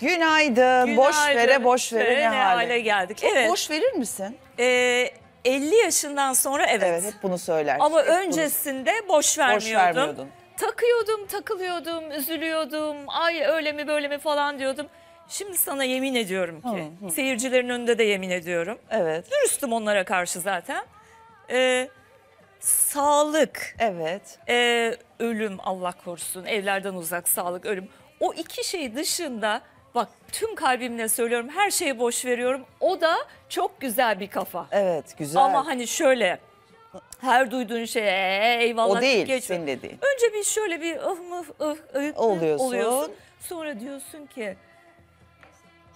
Günaydın. Boş Günaydın. vere boş vere Ee, ne, hale. hale geldik. Evet. Boş verir misin? Ee, 50 yaşından sonra evet. Evet hep bunu söyler. Ama Hep bunu- öncesinde boş vermiyordum. vermiyordun. Takıyordum, takılıyordum, üzülüyordum. Ay öyle mi böyle mi falan diyordum. Şimdi sana yemin ediyorum ki, seyircilerin önünde de yemin ediyorum. Evet. Dürüstüm onlara karşı zaten. Ee, sağlık, Evet. e, ölüm Allah korusun evlerden uzak sağlık ölüm o iki şey dışında bak tüm kalbimle söylüyorum her şeyi boş veriyorum o da çok güzel bir kafa Evet güzel. ama hani şöyle her duyduğun şeye eyvallah o değil geç. senin dediğin. önce bir şöyle bir ıh mıh ıh ıh Oluyorsun. sonra diyorsun ki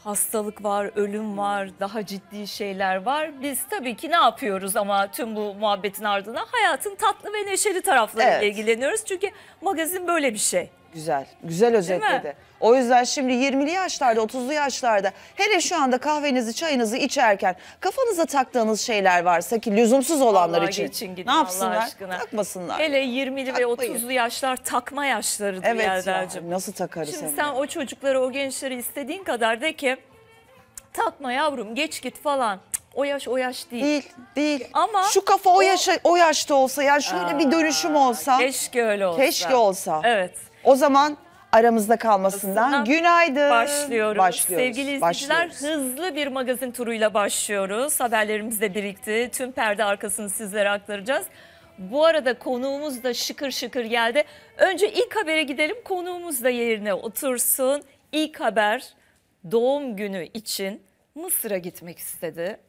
hastalık var, ölüm var, daha ciddi şeyler var. Biz tabii ki ne yapıyoruz ama tüm bu muhabbetin ardına hayatın tatlı ve neşeli taraflarıyla Evet. ilgileniyoruz. Çünkü magazin böyle bir şey. Güzel. Güzel özetledi. O yüzden şimdi 20'li yaşlarda, 30'lu yaşlarda hele şu anda kahvenizi, çayınızı içerken kafanıza taktığınız şeyler varsa ki lüzumsuz olanlar Vallahi için geçin gidin ne Allah yapsınlar? aşkına. Takmasınlar. Hele 20'li ve Takmayın. 30'lu yaşlar takma yaşlarıdır evet ya, nasıl takarız Şimdi hem sen de? o çocuklara, o gençlere istediğin kadar de ki takma yavrum geç git falan. Cık, O yaş o yaş değil. Değil, değil. Ama şu kafa o, o- yaşa, o yaşta olsa yani şöyle bir dönüşüm olsa Keşke öyle olsa. keşke olsa. Evet. O zaman aramızda kalmasından günaydın. Başlıyoruz. Başlıyoruz. Sevgili izleyiciler Başlıyoruz. hızlı bir magazin turuyla başlıyoruz. Haberlerimiz de birikti. Tüm perde arkasını sizlere aktaracağız. Bu arada konuğumuz da şıkır şıkır geldi. Önce ilk habere gidelim. Konuğumuz da yerine otursun. İlk haber doğum günü için Mısır'a gitmek istedi.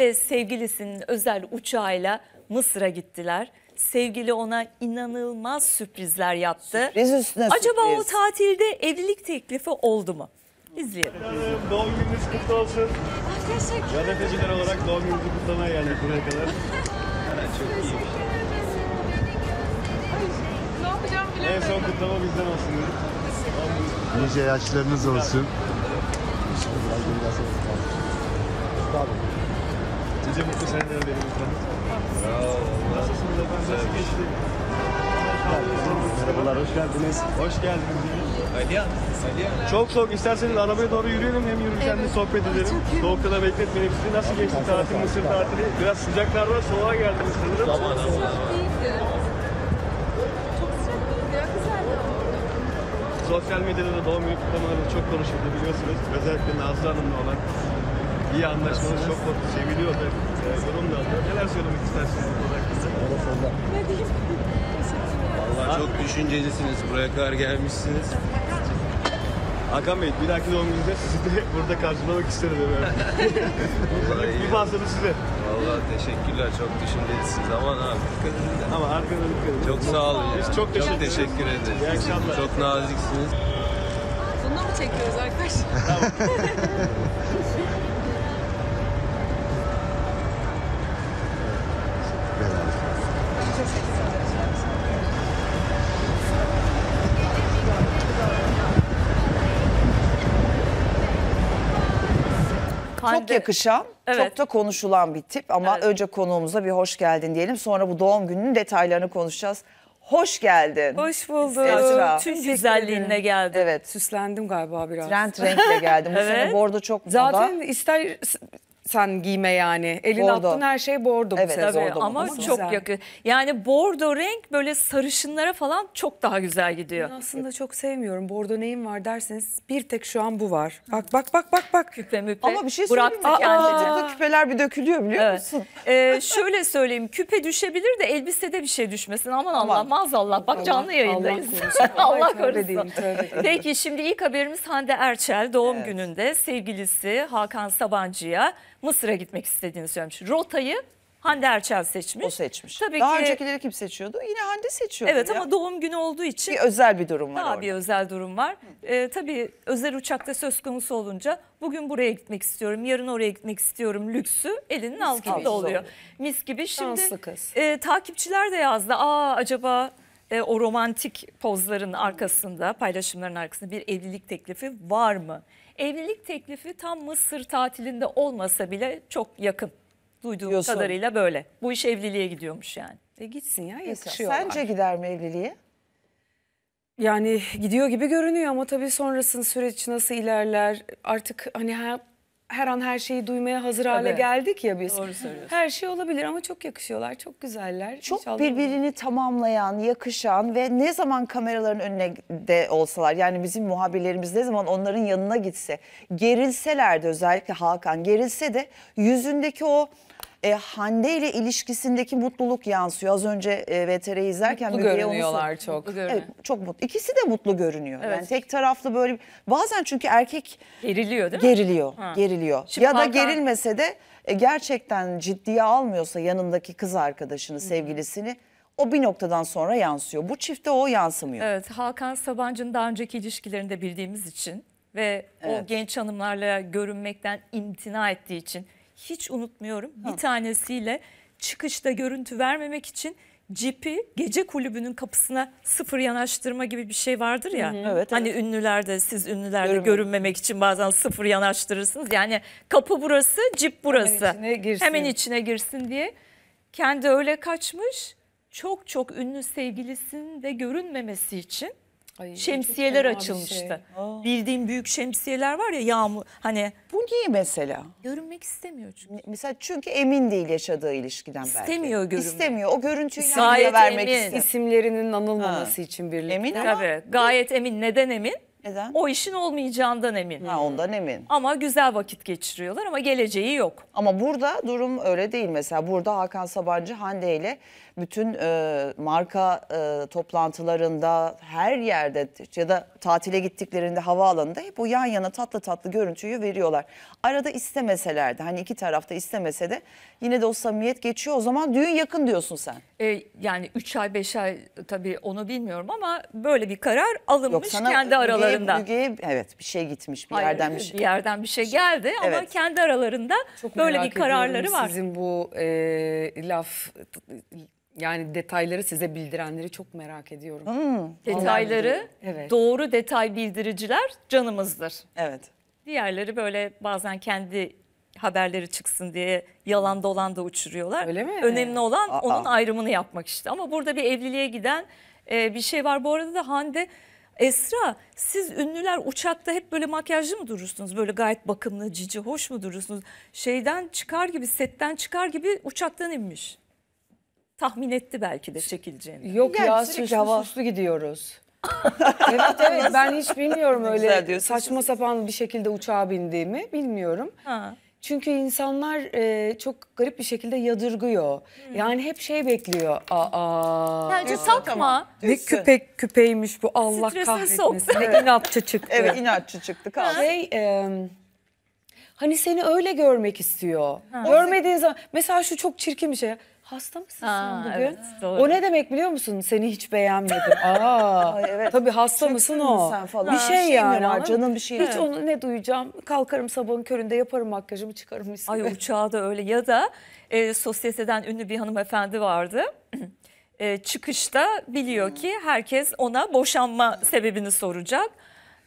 Ve sevgilisinin özel uçağıyla Mısır'a gittiler. Sevgili ona inanılmaz sürprizler yaptı. Sürpriz üstüne Acaba o tatilde evlilik teklifi oldu mu? İzleyelim. Hanım, Doğum gününüz kutlu olsun. Gazeteciler olarak doğum gününüzü kutlamaya geldik buraya kadar. çok iyi. Ne yapacağım En bilemedim. son kutlama bizden olsun. Nice yaşlarınız olsun. Nice mutlu seneler benim lütfen. Nasılsınız efendim? Nasıl geçti? Merhabalar, hoş geldiniz. Hoş geldiniz. Aliyan. Çok soğuk. İsterseniz arabaya doğru yürüyelim hem yürürken de sohbet edelim. Soğukta da bekletmeyelim sizi. Nasıl geçti tatil, Mısır tatili? Biraz sıcaklar var, soğuğa geldiniz sanırım. Değildi. Çok sıcak değildi ya, güzeldi ama. Sosyal medyada da doğum günü kutlamaları çok konuşuldu biliyorsunuz. Özellikle Nazlı Hanım'la olan iyi anlaşmanız çok mutlu, seviliyor da e, da alıyor. Neler söylemek istersiniz bu konu hakkında? Ne diyeyim? Teşekkür ederim. Vallahi çok düşüncelisiniz. Buraya kadar gelmişsiniz. Hakan Bey bir dahaki doğum gününde sizi de burada karşılamak isterim efendim. Vallahi iyi. bir fazlası size. Vallahi teşekkürler. Çok düşüncelisiniz. Aman abi dikkat edin de. Ama arkadan dikkat edin. Çok sağ olun ya. Biz çok teşekkür, teşekkür ederiz. İyi akşamlar. Çok naziksiniz. Bunu mu çekiyoruz arkadaşlar? Çok yakışan, Evet. çok da konuşulan bir tip ama Evet. önce konuğumuza bir hoş geldin diyelim. Sonra bu doğum gününün detaylarını konuşacağız. Hoş geldin. Hoş bulduk. Esra. Tüm Teşekkür güzelliğinle ederim. geldi. Evet. Süslendim galiba biraz. Trend renkle geldim. Bu Evet. sene bordo çok moda. Zaten ister sen giyme yani. Elin Bordo. attığın her şey bordo bu Evet, sezon. Tabii Bordo ama modası. çok Güzel. yakın. Yani bordo renk böyle sarışınlara falan çok daha güzel gidiyor. Ben aslında çok sevmiyorum. Bordo neyim var derseniz bir tek şu an bu var. Bak bak bak bak bak. Küpe müpe. Ama bir şey söyleyeyim mi? Küpeler bir dökülüyor biliyor Evet. musun? Ee, şöyle söyleyeyim küpe düşebilir de elbisede bir şey düşmesin. Aman Allah Aman. maazallah bak canlı yayındayız. Allah korusun. Allah korusun. Peki şimdi ilk haberimiz Hande Erçel doğum Evet. gününde sevgilisi Hakan Sabancı'ya Mısır'a gitmek istediğini söylemiş. Rotayı Hande Erçel seçmiş. O seçmiş. Tabii Daha ki öncekileri kim seçiyordu? Yine Hande seçiyordu evet ya. ama doğum günü olduğu için bir özel bir durum var daha orada. bir özel durum var. Ee, tabii özel uçakta söz konusu olunca bugün buraya gitmek istiyorum, yarın oraya gitmek istiyorum lüksü elinin altında gibi oluyor. Mis gibi. Şimdi Şanslı kız. e, takipçiler de yazdı. Aa acaba e, o romantik pozların arkasında, paylaşımların arkasında bir evlilik teklifi var mı? Evlilik teklifi tam Mısır tatilinde olmasa bile çok yakın. Duyduğum Diyorsun. kadarıyla böyle. Bu iş evliliğe gidiyormuş yani. E gitsin ya yakışıyorlar. Sence gider mi evliliğe? Yani gidiyor gibi görünüyor ama tabii sonrasında süreç nasıl ilerler artık hani her, an her şeyi duymaya hazır hale Tabii. geldik ya biz. Doğru söylüyorsun. Her şey olabilir ama çok yakışıyorlar, çok güzeller. Çok İnşallah birbirini tamamlayan, yakışan ve ne zaman kameraların önüne de olsalar yani bizim muhabirlerimiz ne zaman onların yanına gitse gerilseler de özellikle Hakan gerilse de yüzündeki o e, Hande ile ilişkisindeki mutluluk yansıyor. Az önce e, VTR'yi izlerken mutlu Müge'ye onu görünüyorlar sor- çok. Evet, çok mutlu. İkisi de mutlu görünüyor. Yani Evet. tek taraflı böyle bazen çünkü erkek Geriliyor değil mi? geriliyor, Ha. geriliyor. Şimdi ya da Hakan- gerilmese de e, gerçekten ciddiye almıyorsa yanındaki kız arkadaşını, sevgilisini o bir noktadan sonra yansıyor. Bu çifte o yansımıyor. Evet Hakan Sabancı'nın daha önceki ilişkilerini de bildiğimiz için ve o Evet. genç hanımlarla görünmekten imtina ettiği için hiç unutmuyorum. Bir tanesiyle çıkışta görüntü vermemek için cipi gece kulübünün kapısına sıfır yanaştırma gibi bir şey vardır ya. Evet, Hani ünlülerde siz ünlülerde Görünmemek. görünmemek için bazen sıfır yanaştırırsınız. Yani kapı burası, cip burası. içine girsin. Hemen içine girsin diye. Kendi öyle kaçmış. Çok çok ünlü sevgilisinin de görünmemesi için Ay, şemsiyeler açılmıştı. şey. Bildiğim büyük şemsiyeler var ya yağmur hani Bu niye mesela? görünmek istemiyor çünkü. Mesela çünkü emin değil yaşadığı ilişkiden belki. İstemiyor görünmek. İstemiyor. O görüntüyü yan Gayet yana vermek emin. istemiyor. İsimlerinin anılmaması Ha. için birlikte. Emin ama Tabii gayet emin. Neden emin? neden? O işin olmayacağından emin. Ha, ondan emin. Ama güzel vakit geçiriyorlar ama geleceği yok. Ama burada durum öyle değil mesela. Burada Hakan Sabancı Hande ile bütün e, marka e, toplantılarında her yerde ya da tatile gittiklerinde havaalanında hep o yan yana tatlı tatlı görüntüyü veriyorlar. Arada istemeseler de hani iki tarafta istemese de yine de o samimiyet geçiyor. O zaman düğün yakın diyorsun sen. Ee, yani 3 ay 5 ay tabii onu bilmiyorum ama böyle bir karar alınmış Yok sana kendi aralarında. Müge'ye evet bir şey gitmiş bir Hayır, yerden bir şey. bir yerden bir şey geldi ama Evet. kendi aralarında Çok böyle bir kararları var. Sizin bu e, laf yani detayları size bildirenleri çok merak ediyorum. Detayları Evet. doğru detay bildiriciler canımızdır. Evet. Diğerleri böyle bazen kendi haberleri çıksın diye yalan dolan da uçuruyorlar. Öyle mi? Önemli olan Aa. onun ayrımını yapmak işte. Ama burada bir evliliğe giden e, bir şey var. Bu arada da Hande Esra siz ünlüler uçakta hep böyle makyajlı mı durursunuz? Böyle gayet bakımlı, cici, hoş mu durursunuz? Şeyden çıkar gibi, setten çıkar gibi uçaktan inmiş. Tahmin etti belki de çekileceğini. Yok Yani ya sürekli hava- süslü gidiyoruz. evet evet ben hiç bilmiyorum Ne öyle saçma sapan bir şekilde uçağa bindiğimi bilmiyorum. Ha. Çünkü insanlar e, çok garip bir şekilde yadırgıyor. Yani hep şey bekliyor. Aa. Bence Diyorsun, takma. Ne küpek küpeymiş bu Allah Strese kahretmesin. sok. Ne inatçı çıktı. Evet inatçı çıktı kaldı. Şey e, hani seni öyle görmek istiyor. Görmediğin zaman mesela şu çok çirkin bir şey. Hasta mısın Ha, sen bugün? evet, doğru. O ne demek biliyor musun? Seni hiç beğenmedim. Aa. Ay, evet. Tabii hasta Çöktün mısın o? sen falan? Bir şey, şey yani. var? mı? bir şey Hiç var. onu ne duyacağım? Kalkarım sabahın köründe yaparım makyajımı çıkarım mis Ay uçağı da öyle ya da e, sosyeteden ünlü bir hanımefendi vardı. E, çıkışta biliyor ki herkes ona boşanma sebebini soracak.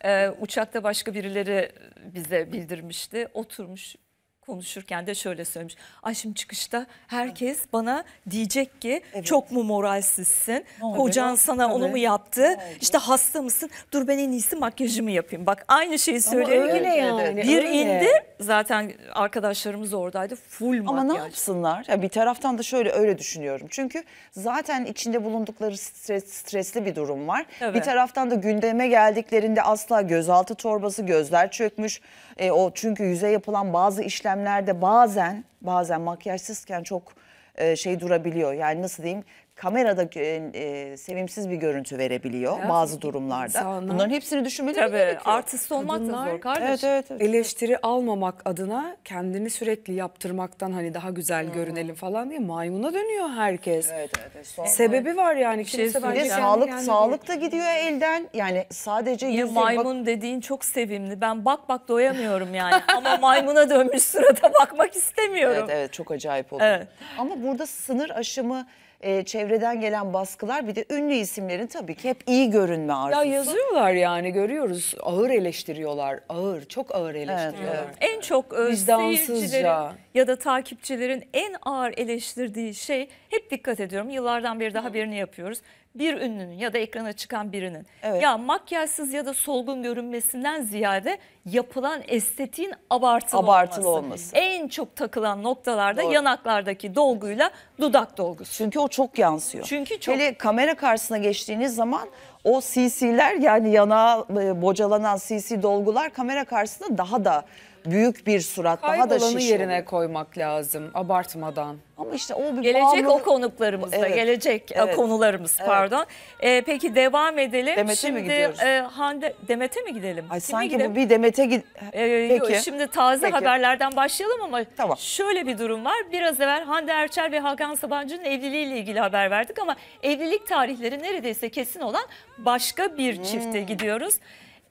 E, uçakta başka birileri bize bildirmişti. Oturmuş konuşurken de şöyle söylemiş. Ay şimdi çıkışta herkes bana diyecek ki çok mu moralsizsin? Kocan sana onu mu yaptı? İşte hasta mısın? Dur ben en iyisi makyajımı yapayım. Bak aynı şeyi Ama söyleyerek öyle yani. bir öyle. indi. Zaten arkadaşlarımız oradaydı. Full Ama ne makyaj. yapsınlar? Ya bir taraftan da şöyle öyle düşünüyorum. Çünkü zaten içinde bulundukları stres, stresli bir durum var. Tabii. Bir taraftan da gündeme geldiklerinde asla gözaltı torbası, gözler çökmüş. E, o çünkü yüze yapılan bazı işlemlerde bazen bazen makyajsızken çok e, şey durabiliyor. Yani nasıl diyeyim? Kamerada e, e, sevimsiz bir görüntü verebiliyor Hayatım, bazı durumlarda. insanlar- Bunların hepsini düşünmeleri Tabii gerekiyor. artist olmak da Kadınlar- zor kardeşim. Evet evet. evet. eleştiri almamak adına kendini sürekli yaptırmaktan hani daha güzel görünelim falan diye maymuna dönüyor herkes. Evet, evet, evet. Son- Sebebi var yani. şey Kimse Bir de bence sağlık kendine- sağlık da gidiyor elden. Yani sadece Ya yüz değil, bak- maymun dediğin çok sevimli. Ben bak bak doyamıyorum yani. Ama maymuna dönmüş sırada bakmak istemiyorum. Evet evet çok acayip oldu. Evet. Ama burada sınır aşımı e, çevreden gelen baskılar bir de ünlü isimlerin tabii ki hep iyi görünme Ya arzusu. yazıyorlar yani görüyoruz. Ağır eleştiriyorlar. Ağır, çok ağır eleştiriyorlar. evet. En çok e, Vicdansızca. seyircilerin ya da takipçilerin en ağır eleştirdiği şey hep dikkat ediyorum. Yıllardan beri de haberini yapıyoruz. Bir ünlünün ya da ekrana çıkan birinin Evet. ya makyajsız ya da solgun görünmesinden ziyade yapılan estetiğin abartılı, Abartılı olması. olması. En çok takılan noktalarda Doğru. yanaklardaki dolguyla dudak dolgusu. Çünkü o çok yansıyor. Çünkü çok- Hele kamera karşısına geçtiğiniz zaman o CC'ler yani yanağa e, bocalanan CC dolgular kamera karşısında daha da büyük bir surat, daha da Kaybolanı şiş yerine oluyor. koymak lazım abartmadan. Ama işte o bir Gelecek bağımlılık- o konuklarımızda, Evet. gelecek e, Evet. konularımız Evet. pardon. E, peki devam edelim. Demet'e mi Şimdi gidiyoruz? e, Hande Demet'e mi gidelim? Ay Kime sanki gidelim? bu bir Demet'e gid... Ee, yok, Peki. şimdi taze Peki. haberlerden başlayalım ama Tamam. şöyle bir durum var. Biraz evvel Hande Erçel ve Hakan Sabancı'nın evliliğiyle ilgili haber verdik ama evlilik tarihleri neredeyse kesin olan başka bir Hmm. çifte gidiyoruz.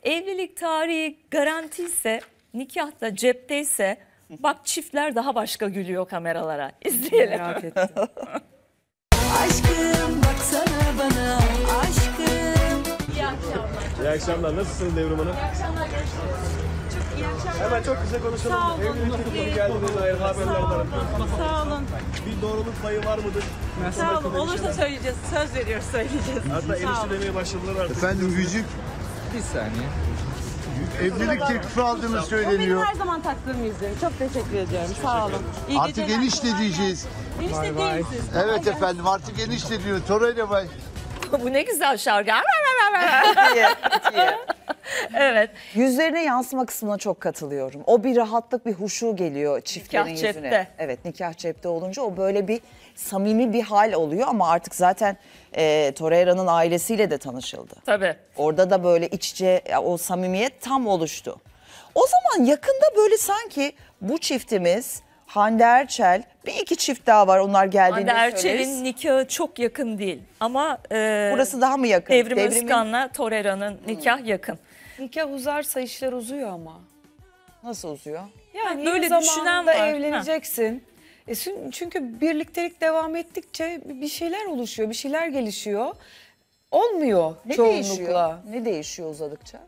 Evlilik tarihi garanti ise nikahta cepteyse bak çiftler daha başka gülüyor kameralara. İzleyelim. Merak ettim. Aşkım baksana bana aşkım. İyi akşamlar. İyi akşamlar. Nasılsınız Devrim Hanım? İyi akşamlar görüşürüz. Çok iyi akşamlar. Hemen çok kısa konuşalım. Sağ olun. Evlilik teklifi geldiğine dair haberler var. Sağ olun. Bir doğruluk payı var mıdır? Sağ olun. Olursa söyleyeceğiz. Söz veriyoruz söyleyeceğiz. Hatta olun. endişelemeye başladılar artık. Efendim yüzük Bir saniye. Evlilik teklifi aldığını O benim söyleniyor. her zaman taktığım yüzüğüm. Çok teşekkür ediyorum. Sağ olun. İyi Artık geceler. enişte Kolay diyeceğiz. Enişte değil siz. Evet efendim artık enişte diyor. Torayla bay. Bu ne güzel şarkı. diye, diye. evet. Yüzlerine yansıma kısmına çok katılıyorum. O bir rahatlık, bir huşu geliyor çiftlerin Nikah yüzüne. cepte. Evet, nikah cepte olunca o böyle bir samimi bir hal oluyor ama artık zaten e, Torreira'nın ailesiyle de tanışıldı. Tabii. Orada da böyle iç içe o samimiyet tam oluştu. O zaman yakında böyle sanki bu çiftimiz Hande Erçel bir iki çift daha var onlar geldiğinde Hande. Erçel'in nikahı çok yakın değil ama e, Burası daha mı yakın? Devrim Devrimin- Özkan'la Torreira'nın nikah yakın. Nikah uzarsa işler uzuyor ama. Nasıl uzuyor? Yani Böyle böyle düşünen var. evleneceksin. E, çünkü birliktelik devam ettikçe bir şeyler oluşuyor, bir şeyler gelişiyor. Olmuyor Ne çoğunlukla. değişiyor? Ne değişiyor uzadıkça?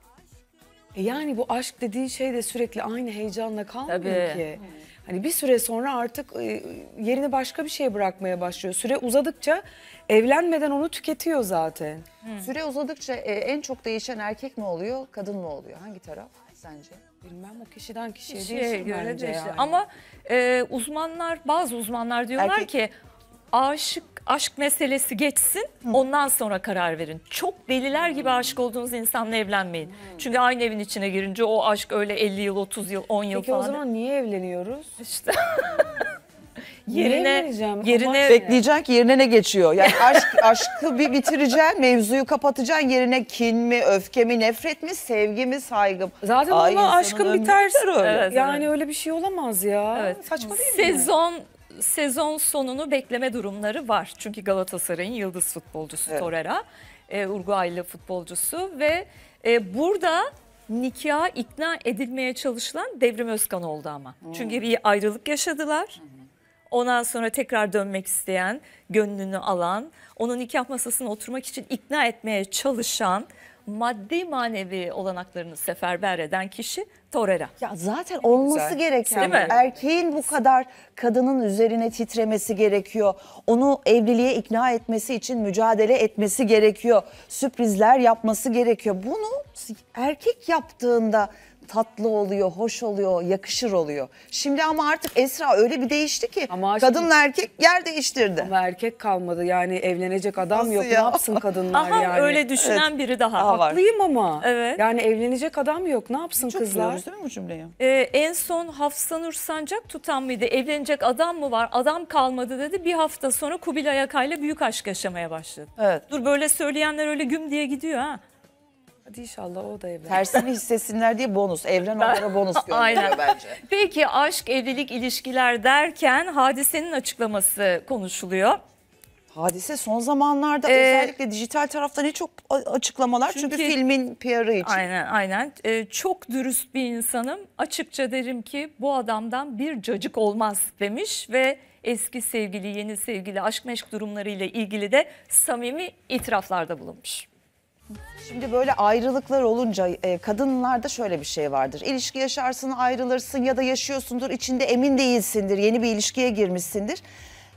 E yani bu aşk dediğin şey de sürekli aynı heyecanla kalmıyor Tabii. ki. Hani bir süre sonra artık e, yerini başka bir şeye bırakmaya başlıyor. Süre uzadıkça evlenmeden onu tüketiyor zaten. Süre uzadıkça e, en çok değişen erkek mi oluyor, kadın mı oluyor? Hangi taraf sence? Bilmem o kişiden kişiye Şeye değişir göre bence değişir. yani. Ama e, uzmanlar bazı uzmanlar diyorlar Erkek- ki aşık aşk meselesi geçsin ondan sonra karar verin. Çok deliler gibi aşık olduğunuz insanla evlenmeyin. Çünkü aynı evin içine girince o aşk öyle 50 yıl, 30 yıl, 10 yıl Peki falan. o zaman niye evleniyoruz? işte yerine evleneceğim? yerine? Bekleyeceksin ki yerine ne geçiyor? Yani aşk, aşkı bir bitireceksin, mevzuyu kapatacaksın. Yerine kin mi, öfke mi, nefret mi, sevgi mi, saygı mı? Zaten Ay, insanın aşkın ömrü biter. öyle. Evet, yani evet. öyle bir şey olamaz ya. Evet. Saçma değil mi? Sezon sezon sonunu bekleme durumları var. Çünkü Galatasaray'ın yıldız futbolcusu Evet. Torreira, e, Uruguaylı futbolcusu ve e, burada nikaha ikna edilmeye çalışılan Devrim Özkan oldu ama. Çünkü bir ayrılık yaşadılar. Ondan sonra tekrar dönmek isteyen, gönlünü alan, onun nikah masasına oturmak için ikna etmeye çalışan, maddi manevi olanaklarını seferber eden kişi Torreira. Ya zaten olması güzel. gereken Değil mi? erkeğin bu kadar kadının üzerine titremesi gerekiyor. Onu evliliğe ikna etmesi için mücadele etmesi gerekiyor. Sürprizler yapması gerekiyor. Bunu erkek yaptığında tatlı oluyor, hoş oluyor, yakışır oluyor. Şimdi ama artık Esra öyle bir değişti ki Ama kadınla erkek yer değiştirdi. Ama erkek kalmadı yani evlenecek adam Nasıl yok. ya? Ne yapsın kadınlar Aha yani? öyle düşünen biri daha. Daha var. Haklıyım ama. Evet. Yani evlenecek adam yok. Ne yapsın Çok kızlar? duyuyoruz değil mi bu cümleyi? Ee, en son Hafsa Nur Sancak tutan mıydı? Evlenecek adam mı var? Adam kalmadı dedi. Bir hafta sonra Kubilay Akay'la büyük aşk yaşamaya başladı. Evet. Dur böyle söyleyenler öyle güm diye gidiyor ha. Hadi inşallah o da evlenir. Tersini hissetsinler diye bonus. Evren onlara bonus gönderiyor Aynen. bence. Peki aşk, evlilik, ilişkiler derken hadisenin açıklaması konuşuluyor. Hadise son zamanlarda Ee, özellikle dijital tarafta ne çok açıklamalar. Çünkü, çünkü- filmin PR'ı için. Aynen aynen. Ee, çok dürüst bir insanım. Açıkça derim ki bu adamdan bir cacık olmaz demiş ve eski sevgili, yeni sevgili, aşk meşk durumlarıyla ilgili de samimi itiraflarda bulunmuş. Şimdi böyle ayrılıklar olunca e, kadınlarda şöyle bir şey vardır. İlişki yaşarsın ayrılırsın ya da yaşıyorsundur içinde emin değilsindir. Yeni bir ilişkiye girmişsindir.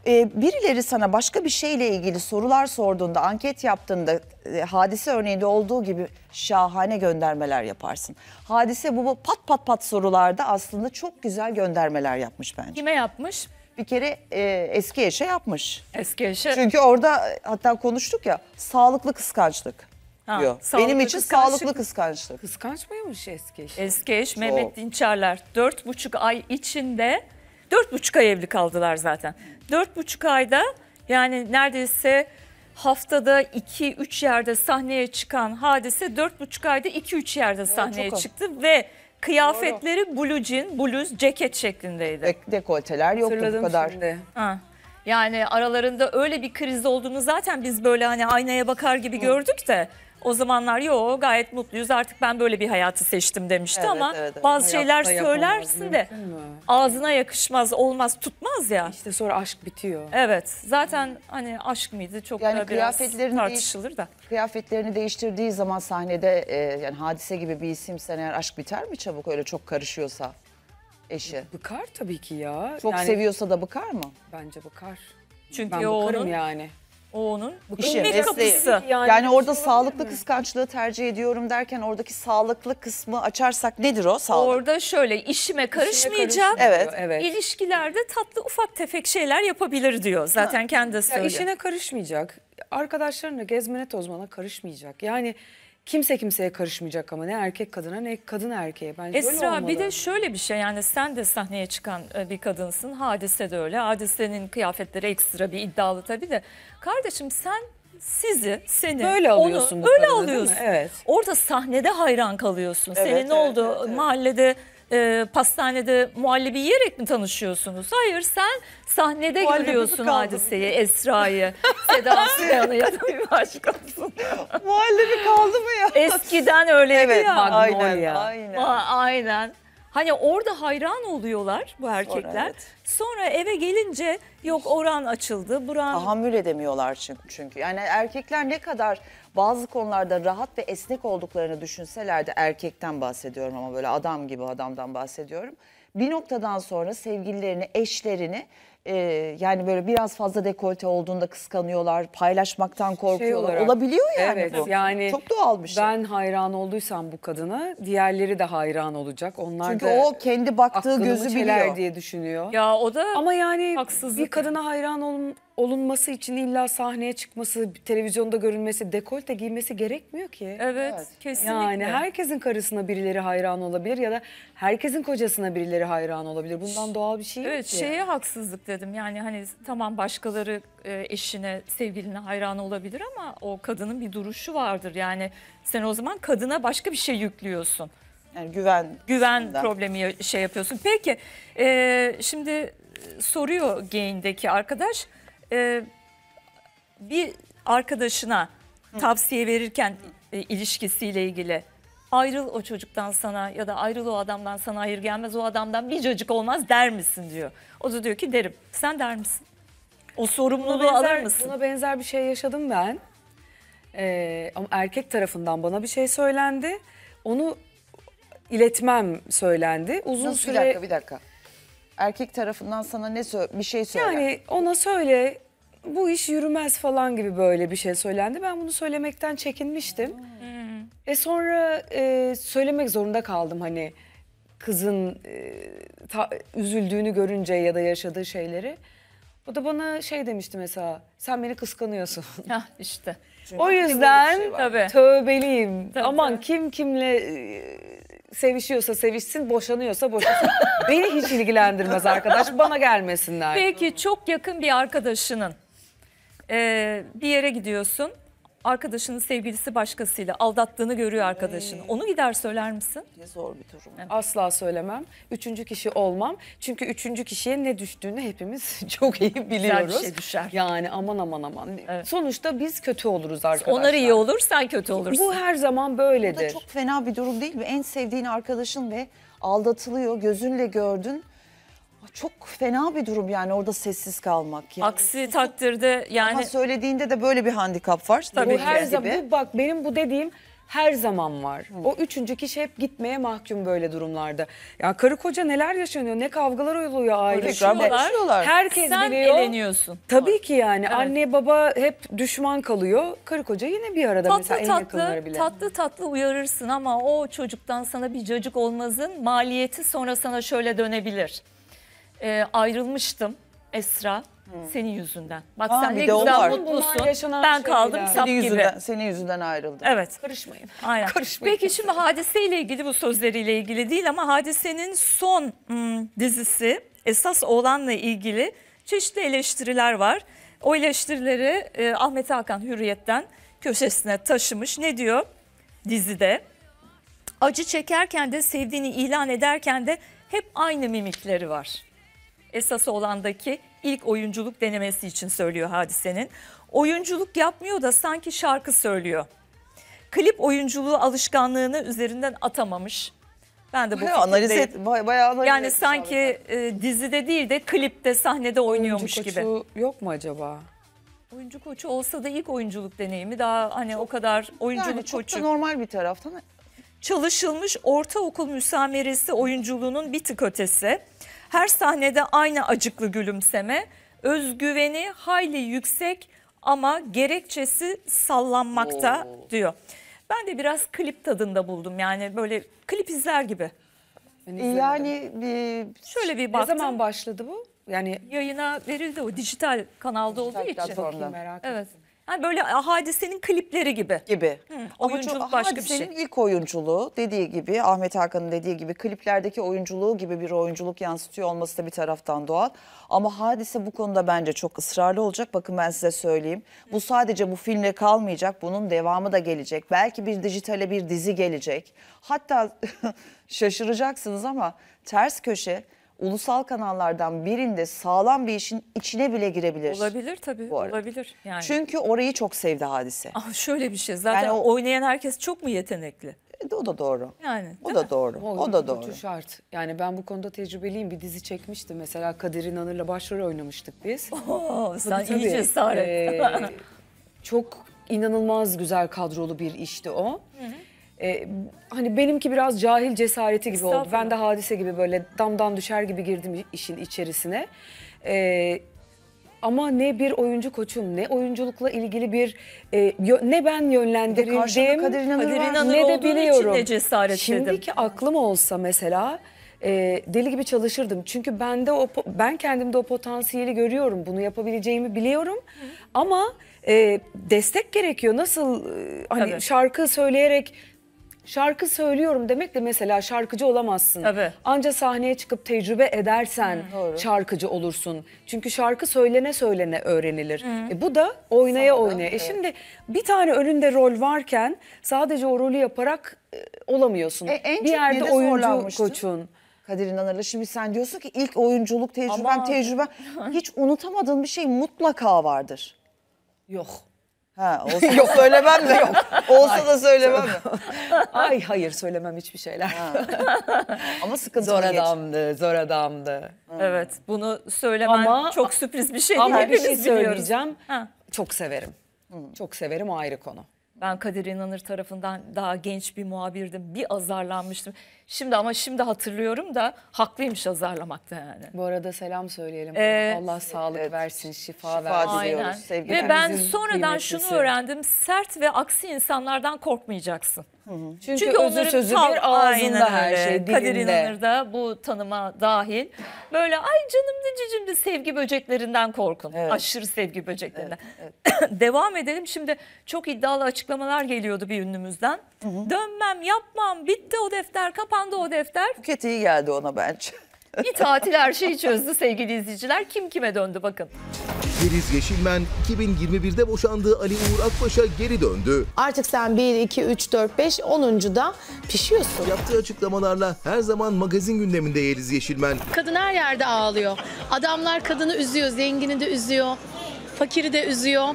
e, birileri sana başka bir şeyle ilgili sorular sorduğunda, anket yaptığında e, hadise örneğinde olduğu gibi şahane göndermeler yaparsın. Hadise bu, bu pat pat pat sorularda aslında çok güzel göndermeler yapmış bence. Kime yapmış? Bir kere e, eski eşe yapmış. Eski eşi. Çünkü orada e, hatta konuştuk ya sağlıklı kıskançlık Ha, sağlıklı Benim için kıskançlık. sağlıklı kıskançlık. Kıskanç mıymış eski eşi? Eski eş Mehmet Dinçerler dört buçuk ay içinde dört buçuk ay evli kaldılar zaten. Dört buçuk ayda yani neredeyse haftada iki üç yerde sahneye çıkan hadise dört buçuk ayda iki üç yerde sahneye çok az. çıktı ve kıyafetleri blue jean, bluz, ceket şeklindeydi. Dek- dekolteler yoktu bu Hatırladım kadar. şimdi. Ha. Yani aralarında öyle bir kriz olduğunu zaten biz böyle hani aynaya bakar gibi gördük de o zamanlar yo gayet mutluyuz artık ben böyle bir hayatı seçtim demişti Evet, ama evet, evet. bazı şeyler yapamaz, söylersin de mümkün mü? ağzına yakışmaz olmaz tutmaz ya. İşte sonra aşk bitiyor. Evet zaten hani aşk mıydı çok Yani da biraz kıyafetlerini tartışılır da. Kıyafetlerini değiştirdiği zaman sahnede e, yani hadise gibi bir isimsen eğer aşk biter mi çabuk öyle çok karışıyorsa eşi? Bıkar tabii ki ya. Çok Yani seviyorsa da bıkar mı? Bence bıkar. Çünkü Ben o onun, yani. O onun İşi, mesleği. kapısı. Yani, orada şey sağlıklı mi? kıskançlığı tercih ediyorum derken oradaki sağlıklı kısmı açarsak nedir o? Sağlık. Orada şöyle işime karışmayacağım. karışmıyor, Evet. evet. İlişkilerde tatlı ufak tefek şeyler yapabilir diyor. Zaten kendi de Ya işine karışmayacak. Arkadaşlarına gezmene tozmana karışmayacak. Yani kimse kimseye karışmayacak ama ne erkek kadına ne kadın erkeğe. Bence Esra bir de şöyle bir şey yani sen de sahneye çıkan e, bir kadınsın. Hadise de öyle. Hadisenin kıyafetleri ekstra bir iddialı tabii de. Kardeşim sen sizi, seni, Böyle onu alıyorsun bu öyle kadını, alıyorsun. Evet. Orada sahnede hayran kalıyorsun. Evet, Senin ne evet, oldu? evet, evet. Mahallede e, pastanede muhallebi yiyerek mi tanışıyorsunuz? Hayır sen sahnede Muhallebi görüyorsun kaldı. hadiseyi, Esra'yı, Seda Sayan'ı ya da bir başkasını. Muhallebi kaldı mı ya? Eskiden öyleydi Evet, ya. aynen, Magnolia. aynen. Aa, aynen. Hani orada hayran oluyorlar bu erkekler. Sonra, evet. eve gelince yok oran açıldı, buran Tahammül edemiyorlar çünkü. çünkü. Yani erkekler ne kadar bazı konularda rahat ve esnek olduklarını düşünseler de erkekten bahsediyorum ama böyle adam gibi adamdan bahsediyorum. Bir noktadan sonra sevgililerini, eşlerini e, yani böyle biraz fazla dekolte olduğunda kıskanıyorlar, paylaşmaktan korkuyorlar. olarak, Olabiliyor yani evet, bu. yani Çok doğal bir şey. Ben hayran olduysam bu kadına diğerleri de hayran olacak. Onlar Çünkü da o kendi baktığı gözü biliyor. diye düşünüyor. ya o da Ama yani Haksızlık bir kadına hayran olun- olunması için illa sahneye çıkması, televizyonda görünmesi, dekolte giymesi gerekmiyor ki. evet, Evet. kesinlikle. Yani herkesin karısına birileri hayran olabilir ya da herkesin kocasına birileri hayran olabilir. Bundan doğal bir şey yok Evet ki. şeye haksızlık dedim yani hani tamam başkaları e, eşine sevgiline hayran olabilir ama o kadının bir duruşu vardır yani sen o zaman kadına başka bir şey yüklüyorsun. Yani güven. güven kısmında. problemi şey yapıyorsun. Peki e, şimdi e, soruyor Gain'deki arkadaş e, bir arkadaşına tavsiye verirken e, ilişkisiyle ilgili ayrıl o çocuktan sana ya da ayrıl o adamdan sana hayır gelmez o adamdan bir cacık olmaz der misin diyor. O da diyor ki derim. Sen der misin? O sorumluluğu Buna alır benzer- mısın? Buna benzer bir şey yaşadım ben. Ee, ama erkek tarafından bana bir şey söylendi. Onu iletmem söylendi. Uzun Nasıl, süre bir dakika bir dakika. Erkek tarafından sana ne sö- bir şey söyler. yani ona söyle bu iş yürümez falan gibi böyle bir şey söylendi. Ben bunu söylemekten çekinmiştim. E sonra e, söylemek zorunda kaldım hani kızın e, ta- üzüldüğünü görünce ya da yaşadığı şeyleri. O da bana şey demişti mesela sen beni kıskanıyorsun. Hah işte. o yüzden şey var. Tabii. tövbeliyim. Tabii, Aman tabii. kim kimle e, sevişiyorsa sevişsin, boşanıyorsa boşansın. beni hiç ilgilendirmez arkadaş. Bana gelmesinler. Peki çok yakın bir arkadaşının e, bir yere gidiyorsun. Arkadaşının sevgilisi başkasıyla aldattığını görüyor arkadaşın. Onu gider söyler misin? Ne zor bir durum. Asla söylemem. Üçüncü kişi olmam. Çünkü üçüncü kişiye ne düştüğünü hepimiz çok iyi biliyoruz. şey düşer. Yani aman aman aman. Evet. Sonuçta biz kötü oluruz arkadaşlar. Onlar iyi olur, sen kötü olursun. Bu her zaman Bu da böyledir. çok fena bir durum değil mi? En sevdiğin arkadaşın ve aldatılıyor, gözünle gördün. Çok fena bir durum yani orada sessiz kalmak. Yani. Aksi takdirde Ama yani söylediğinde de böyle bir handikap var. Tabii bu ki. her zaman bu bak benim bu dediğim her zaman var. O üçüncü kişi hep gitmeye mahkum böyle durumlarda. Ya karı koca neler yaşanıyor, ne kavgalar oluyor ailede. Tekrar barışıyorlar. Herkes Sen biliyor. eleniyorsun. Tabii ki yani anne baba hep düşman kalıyor. Karı koca yine bir arada mesela Tatlı en tatlı, bile. tatlı tatlı uyarırsın ama o çocuktan sana bir cacık olmazın maliyeti sonra sana şöyle dönebilir. Ee, ayrılmıştım Esra senin yüzünden. Bak Aa, sen bir ne de o güzel var. mutlusun. Bunlar yaşanan Ben kaldım şeyler. sap Senin gibi. yüzünden, senin yüzünden ayrıldım. Evet. Karışmayın. Aynen. Karışmayın. Peki şimdi hadiseyle ilgili bu sözleriyle ilgili değil ama hadisenin son hmm, dizisi esas oğlanla ilgili çeşitli eleştiriler var. O eleştirileri e, Ahmet Hakan Hürriyet'ten köşesine taşımış. Ne diyor dizide? Acı çekerken de sevdiğini ilan ederken de hep aynı mimikleri var. Esas olandaki ilk oyunculuk denemesi için söylüyor hadisenin. Oyunculuk yapmıyor da sanki şarkı söylüyor klip oyunculuğu alışkanlığını üzerinden atamamış. Ben de bu Bayağı analiz et, bay- bayağı analiz Yani sanki e, dizide değil de klipte sahnede oynuyormuş Oyuncu gibi. koçu yok mu acaba? Oyuncu koçu olsa da ilk oyunculuk deneyimi daha hani o kadar oyunculuk Yani çok koçu. da normal bir taraftan. Çalışılmış ortaokul müsameresi oyunculuğunun bir tık ötesi. Her sahnede aynı acıklı gülümseme, özgüveni hayli yüksek ama gerekçesi sallanmakta diyor. Ben de biraz klip tadında buldum yani böyle klip izler gibi. Yani bir Şöyle bir ne baktım. zaman başladı bu? Yani Yayına verildi o dijital kanalda olduğu için. merak Evet. Yani böyle hadisenin klipleri gibi. gibi. Ama oyunculuk çok- başka bir şey. ilk oyunculuğu dediği gibi Ahmet Hakan'ın dediği gibi kliplerdeki oyunculuğu gibi bir oyunculuk yansıtıyor olması da bir taraftan doğal. Ama Hadise bu konuda bence çok ısrarlı olacak. Bakın ben size söyleyeyim. Bu sadece bu filmle kalmayacak. Bunun devamı da gelecek. Belki bir dijitale bir dizi gelecek. Hatta şaşıracaksınız ama ters köşe ulusal kanallardan birinde sağlam bir işin içine bile girebilir. Olabilir tabii. Bu arada. Olabilir yani. Çünkü orayı çok sevdi Hadise. Ah, şöyle bir şey. Zaten Yani o- oynayan herkes çok mu yetenekli? E, O da doğru. Yani. O da mi? doğru. o O da doğru. şart. Yani ben bu konuda tecrübeliyim. Bir dizi çekmiştim. Mesela Kadir İnanır'la başrol oynamıştık biz. Oo, sen Tabii, iyi cesaret. Ee, çok inanılmaz güzel kadrolu bir işti o. Ee, hani benimki biraz cahil cesareti gibi oldu. Ben de hadise gibi böyle damdan düşer gibi girdim işin içerisine. Ee, ama ne bir oyuncu koçum, ne oyunculukla ilgili bir e, ne ben yönlendirildim, Kadir İnanır Kadir. İnanır ne de olduğun için biliyorum. de cesaret Şimdiki aklım olsa mesela e, deli gibi çalışırdım. Çünkü bende o po- ben kendimde o potansiyeli görüyorum. Bunu yapabileceğimi biliyorum. Ama e, destek gerekiyor. Nasıl e, hani Tabii. şarkı söyleyerek şarkı söylüyorum demek de mesela şarkıcı olamazsın. Tabii. Anca sahneye çıkıp tecrübe edersen Doğru. şarkıcı olursun. Çünkü şarkı söylene söylene öğrenilir. E, bu da oynaya oynaya. E şimdi bir tane önünde rol varken sadece o rolü yaparak e, olamıyorsun. E, en bir çok yerde oyuncu koçun. Kadir İnanır'la şimdi sen diyorsun ki ilk oyunculuk tecrübem Ama- tecrübem hiç unutamadığın bir şey mutlaka vardır. Yok. Ha, olsa da söylemem de yok. Olsa da söylemem de. Ay hayır söylemem hiçbir şeyler. Ama sıkıntı Zor adamdı, zor adamdı. Evet. Bunu söylemen Ama- çok sürpriz bir şey. Ama bir şey söyleyeceğim. Ha. Çok severim. Çok severim o ayrı konu. Ben Kadir İnanır tarafından daha genç bir muhabirdim. Bir azarlanmıştım. Şimdi ama şimdi hatırlıyorum da haklıymış azarlamakta yani. Bu arada selam söyleyelim. Ee, Allah sağlık evet. versin, şifa, Şifa versin. diliyoruz. Aynen. Ve ben sonradan şunu öğrendim. Sert ve aksi insanlardan korkmayacaksın. Çünkü, Çünkü özü onların sözü tam- bir ağzında her şey, Kadir dilinde. İnanır da bu tanıma dahil. Böyle ay canımdı cicimdi sevgi böceklerinden korkun. Evet. Aşırı sevgi böceklerinden. Devam edelim. Şimdi çok iddialı açıklamalar geliyordu bir ünlümüzden. Dönmem, yapmam, bitti o defter, kapandı o defter. Buket iyi geldi ona bence. Bir tatil her şeyi çözdü sevgili izleyiciler. Kim kime döndü bakın. Yeliz Yeşilmen 2021'de boşandığı Ali Uğur Akbaş'a geri döndü. Artık sen 1, 2, 3, 4, 5, 10. da pişiyorsun. Yaptığı açıklamalarla her zaman magazin gündeminde Yeliz Yeşilmen. Kadın her yerde ağlıyor. Adamlar kadını üzüyor, zengini de üzüyor, fakiri de üzüyor.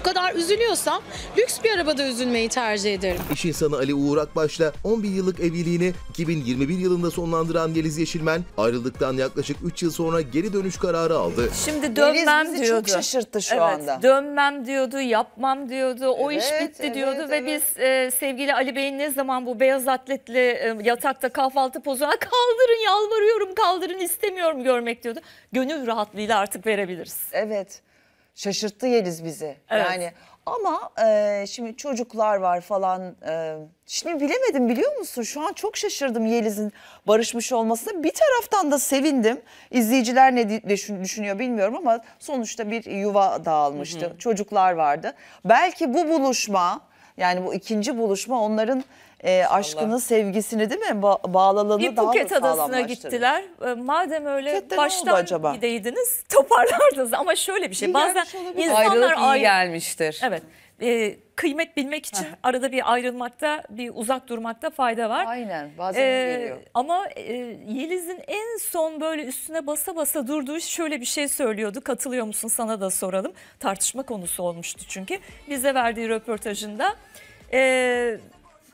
Bu kadar üzülüyorsam lüks bir arabada üzülmeyi tercih ederim. İş insanı Ali Uğur Akbaş'la 11 yıllık evliliğini 2021 yılında sonlandıran Yeliz Yeşilmen ayrıldıktan yaklaşık 3 yıl sonra geri dönüş kararı aldı. Şimdi dönmem bizi çok diyordu. şaşırttı şu evet, anda. Dönmem diyordu, yapmam diyordu. O iş Evet, bitti evet, diyordu ve evet. biz e, sevgili Ali Bey'in ne zaman bu beyaz atletli e, yatakta kahvaltı pozuna kaldırın yalvarıyorum kaldırın istemiyorum görmek diyordu. Gönül rahatlığıyla artık verebiliriz. Evet. Şaşırttı Yeliz bizi. Evet. Yani ama e, şimdi çocuklar var falan. E, şimdi bilemedim biliyor musun? Şu an çok şaşırdım Yeliz'in barışmış olmasına. Bir taraftan da sevindim. İzleyiciler ne düşünüyor bilmiyorum ama sonuçta bir yuva dağılmıştı. Çocuklar vardı. Belki bu buluşma yani bu ikinci buluşma onların e, aşkını, sevgisini değil mi? Ba- bağlılığını Bir daha Phuket da adasına sağlamlaştırır. gittiler. E, Madem öyle Phuket'te baştan acaba? gideydiniz toparlardınız ama şöyle bir şey. İyi Bazen insanlar iyi ayrı- gelmiştir. Evet. e, kıymet bilmek için arada bir ayrılmakta, bir uzak durmakta fayda var. Aynen bazen Ee, geliyor. ama e, Yeliz'in en son böyle üstüne basa basa durduğu şöyle bir şey söylüyordu. Katılıyor musun sana da soralım. Tartışma konusu olmuştu çünkü. Bize verdiği röportajında e,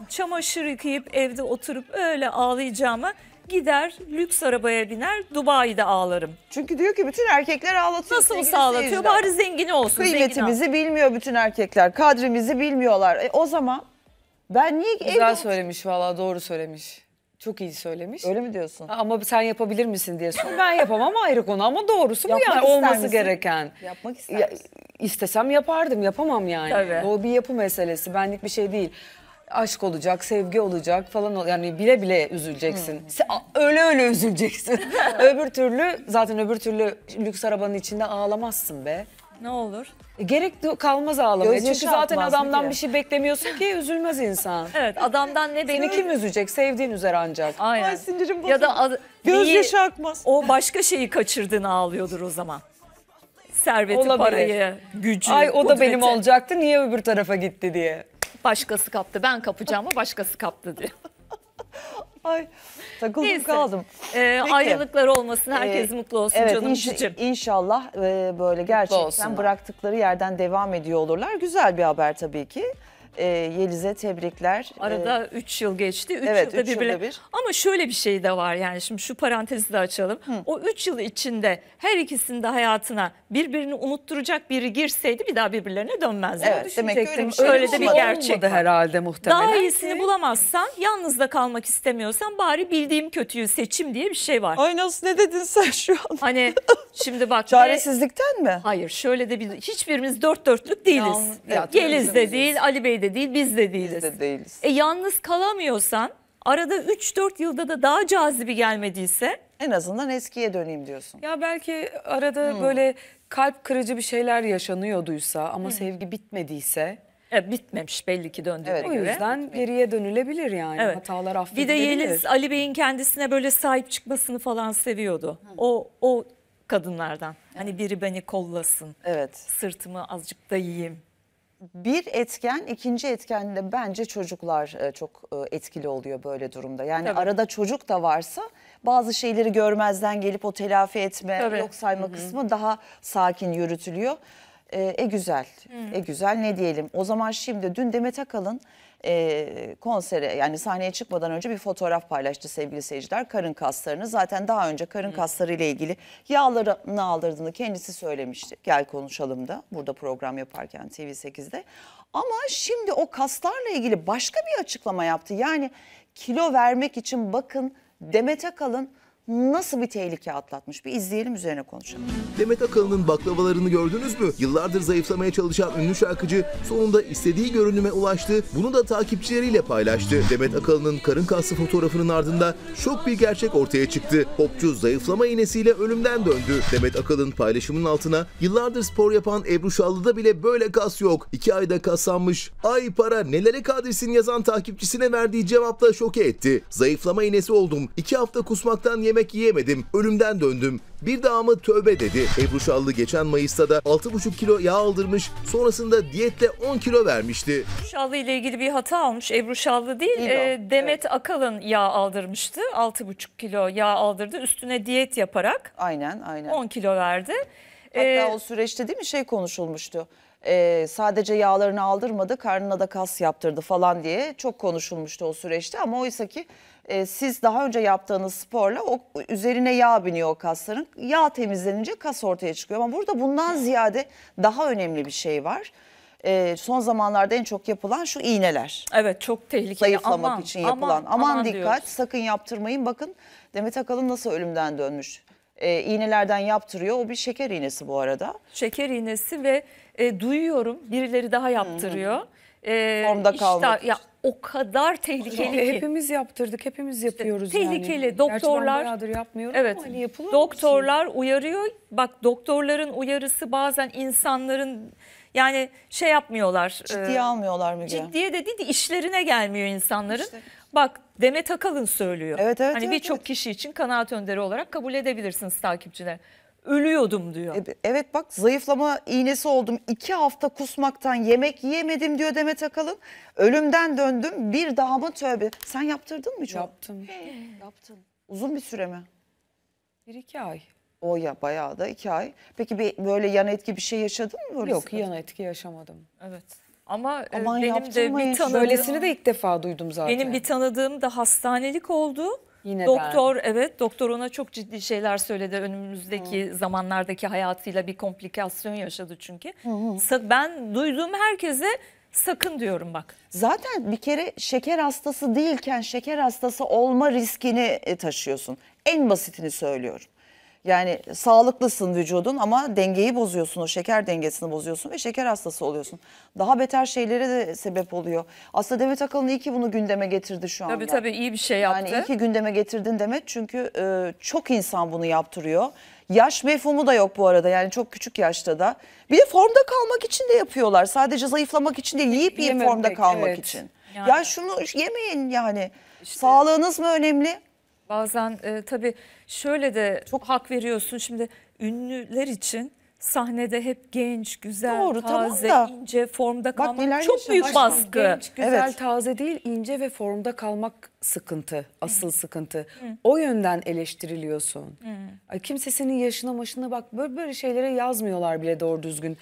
çamaşır yıkayıp evde oturup öyle ağlayacağıma gider lüks arabaya biner Dubai'de ağlarım. Çünkü diyor ki bütün erkekler ağlatıyor. Nasıl sevgili ağlatıyor? seyirciler. Bari zengini olsun. zengin Kıymetimizi bilmiyor bütün erkekler. Kadrimizi bilmiyorlar. E, o zaman ben niye evde Güzel otur- söylemiş valla doğru söylemiş. Çok iyi söylemiş. Öyle mi diyorsun? Ama sen yapabilir misin diye sor. Ben yapamam ayrı konu ama doğrusu bu Yapmak yani ister olması misin? gereken. Yapmak ister Ya, misin? istesem yapardım yapamam yani. Tabii. O bir yapı meselesi benlik bir şey değil. Aşk olacak, sevgi olacak falan yani bile bile üzüleceksin. Se- a- Öyle öyle üzüleceksin. öbür türlü zaten öbür türlü lüks arabanın içinde ağlamazsın be. Ne olur? E, Gerek kalmaz ağlamaya. Gözyaşı Çünkü zaten adamdan bir şey beklemiyorsun ki üzülmez insan. Evet adamdan ne Seni bekliyor? kim üzecek? Sevdiğin üzer ancak. Aynen. Ay, sinirim Ya da bozuldu. ad- Gözyaşı akmaz. O başka şeyi kaçırdığını ağlıyordur o zaman. Serveti, Olabilir. parayı, gücü, Ay o da benim kudreti. olacaktı niye öbür tarafa gitti diye. Başkası kaptı. Ben kapacağım ama başkası kaptı diyor. Ay takıldım Neyse. kaldım. Ee, Peki. ayrılıklar olmasın. Herkes Ee, mutlu olsun evet, canım inş- cicim. İnşallah e, böyle gerçekten bıraktıkları yerden devam ediyor olurlar. Güzel bir haber tabii ki. E, Yeliz'e tebrikler. E, Arada 3 yıl geçti. 3 evet, yılda üç yılda birbirine- bir. Ama şöyle bir şey de var yani şimdi şu parantezi de açalım. O 3 yıl içinde her ikisinin de hayatına birbirini unutturacak biri girseydi bir daha birbirlerine dönmezler. Evet, demek ki öyle bir şey öyle de bir gerçek olmadı herhalde muhtemelen. Daha iyisini bulamazsan, yalnız da kalmak istemiyorsan bari bildiğim kötüyü seçim diye bir şey var. Ay nasıl ne dedin sen şu an? Hani şimdi bak ne- Çaresizlikten mi? Hayır şöyle de bir hiçbirimiz dört dörtlük değiliz. Yalnız- ya, Yeliz de değil, Ali Bey de değil, biz de değiliz. Biz de değiliz. E yalnız kalamıyorsan arada 3-4 yılda da daha cazibi gelmediyse En azından eskiye döneyim diyorsun. Ya belki arada böyle kalp kırıcı bir şeyler yaşanıyorduysa ama sevgi bitmediyse e, bitmemiş belli ki döndüğüne Evet, o göre. yüzden geriye dönülebilir yani. Evet. Hatalar Bir de affedilebilir. Yeliz Ali Bey'in kendisine böyle sahip çıkmasını falan seviyordu. O o kadınlardan. Hani biri beni kollasın, Evet. sırtımı azıcık da yiyeyim. Bir etken, ikinci etken de bence çocuklar e, çok e, etkili oluyor böyle durumda. Yani Tabii. arada çocuk da varsa bazı şeyleri görmezden gelip o telafi etme, Tabii. yok sayma kısmı daha sakin yürütülüyor. E, e güzel, e güzel ne diyelim. O zaman şimdi dün Demet Akalın e, konsere yani sahneye çıkmadan önce bir fotoğraf paylaştı sevgili seyirciler. Karın kaslarını zaten daha önce karın kasları ile ilgili yağlarını aldırdığını kendisi söylemişti. Gel konuşalım da burada program yaparken TV8'de. Ama şimdi o kaslarla ilgili başka bir açıklama yaptı. Yani kilo vermek için bakın Demet Akalın nasıl bir tehlike atlatmış. Bir izleyelim üzerine konuşalım. Demet Akalın'ın baklavalarını gördünüz mü? Yıllardır zayıflamaya çalışan ünlü şarkıcı sonunda istediği görünüme ulaştı. Bunu da takipçileriyle paylaştı. Demet Akalın'ın karın kaslı fotoğrafının ardında şok bir gerçek ortaya çıktı. Popçu zayıflama iğnesiyle ölümden döndü. Demet Akalın paylaşımının altına yıllardır spor yapan Ebru Şallı'da bile böyle kas yok. İki ayda kaslanmış. Ay para nelere kadirsin yazan takipçisine verdiği cevapla şoke etti. Zayıflama iğnesi oldum. İki hafta kusmaktan yemek yiyemedim. Ölümden döndüm. Bir daha mı tövbe dedi. Ebru Şallı geçen Mayıs'ta da 6,5 kilo yağ aldırmış. Sonrasında diyetle 10 kilo vermişti. Şallı ile ilgili bir hata olmuş. Ebru Şallı değil, e, Demet Akalın yağ aldırmıştı. 6,5 kilo yağ aldırdı. Üstüne diyet yaparak Aynen aynen. 10 kilo verdi. Hatta Ee, o süreçte değil mi şey konuşulmuştu. e, sadece yağlarını aldırmadı, karnına da kas yaptırdı falan diye çok konuşulmuştu o süreçte. Ama oysa ki e, siz daha önce yaptığınız sporla o üzerine yağ biniyor o kasların. Yağ temizlenince kas ortaya çıkıyor. Ama burada bundan ziyade daha önemli bir şey var. E, son zamanlarda en çok yapılan şu iğneler Evet çok tehlikeli. zayıflamak Aman, için yapılan. Aman, dikkat diyoruz. sakın yaptırmayın. Bakın Demet Akalın nasıl ölümden dönmüş. Ee, iğnelerden yaptırıyor. O bir şeker iğnesi bu arada. Şeker iğnesi ve e, duyuyorum birileri daha yaptırıyor. E, Formda işte kalmak Ya o kadar tehlikeli ki. Hepimiz yaptırdık, hepimiz yapıyoruz yani. tehlikeli. Gerçi ben Doktorlar- bayağıdır yapmıyorum Evet. ama hani yapılır şey? Doktorlar uyarıyor. Bak doktorların uyarısı bazen insanların yani şey yapmıyorlar. Ciddiye e, almıyorlar Müge. Ciddiye de değil de işlerine gelmiyor insanların. İşte. Bak Demet Akalın söylüyor. Evet, evet, Hani evet, birçok evet. kişi için kanaat önderi olarak kabul edebilirsiniz takipçiler. Ölüyordum diyor. E, Evet bak zayıflama iğnesi oldum. İki hafta kusmaktan yemek yiyemedim diyor Demet Akalın. Ölümden döndüm bir daha mı tövbe. Sen yaptırdın mı çok? Yaptım. Yaptın. Uzun bir süre mi? Bir iki ay. O ya bayağı da iki ay. Peki bir böyle yan etki bir şey yaşadın mı? Böyle Yok sıkıntı? yan etki yaşamadım. Evet. Ama e, Aman benim de yaptırmayın bir tanıdığım, Böylesini de ilk defa duydum zaten. benim bir tanıdığım da hastanelik oldu. Yine doktor evet doktor ona çok ciddi şeyler söyledi önümüzdeki zamanlardaki hayatıyla bir komplikasyon yaşadı çünkü. Sa- Ben duyduğum herkese sakın diyorum bak. Zaten bir kere şeker hastası değilken şeker hastası olma riskini e, taşıyorsun. En basitini söylüyorum. Yani sağlıklısın vücudun ama dengeyi bozuyorsun, o şeker dengesini bozuyorsun ve şeker hastası oluyorsun. Daha beter şeylere de sebep oluyor. Aslında Demet Akalın iyi ki bunu gündeme getirdi şu anda. Tabii tabii iyi bir şey yaptı. Yani iyi ki gündeme getirdin Demet çünkü e, çok insan bunu yaptırıyor. Yaş mefhumu da yok bu arada yani çok küçük yaşta da. Bir de formda kalmak için de yapıyorlar. Sadece zayıflamak için değil yiyip yiyip Yememek, formda kalmak evet. için. Yani- Ya şunu yemeyin yani. Sağlığınız mı önemli? Bazen e, tabii şöyle de çok hak veriyorsun. Şimdi ünlüler için sahnede hep genç, güzel, Doğru, tamam taze, da. ince formda neler kalmak çok yaşamış. büyük baskı. Genç, güzel, Evet. taze değil, ince ve formda kalmak sıkıntı, asıl sıkıntı. O yönden eleştiriliyorsun. Ay, kimse senin yaşına maşına bak böyle, böyle şeylere yazmıyorlar bile doğru düzgün.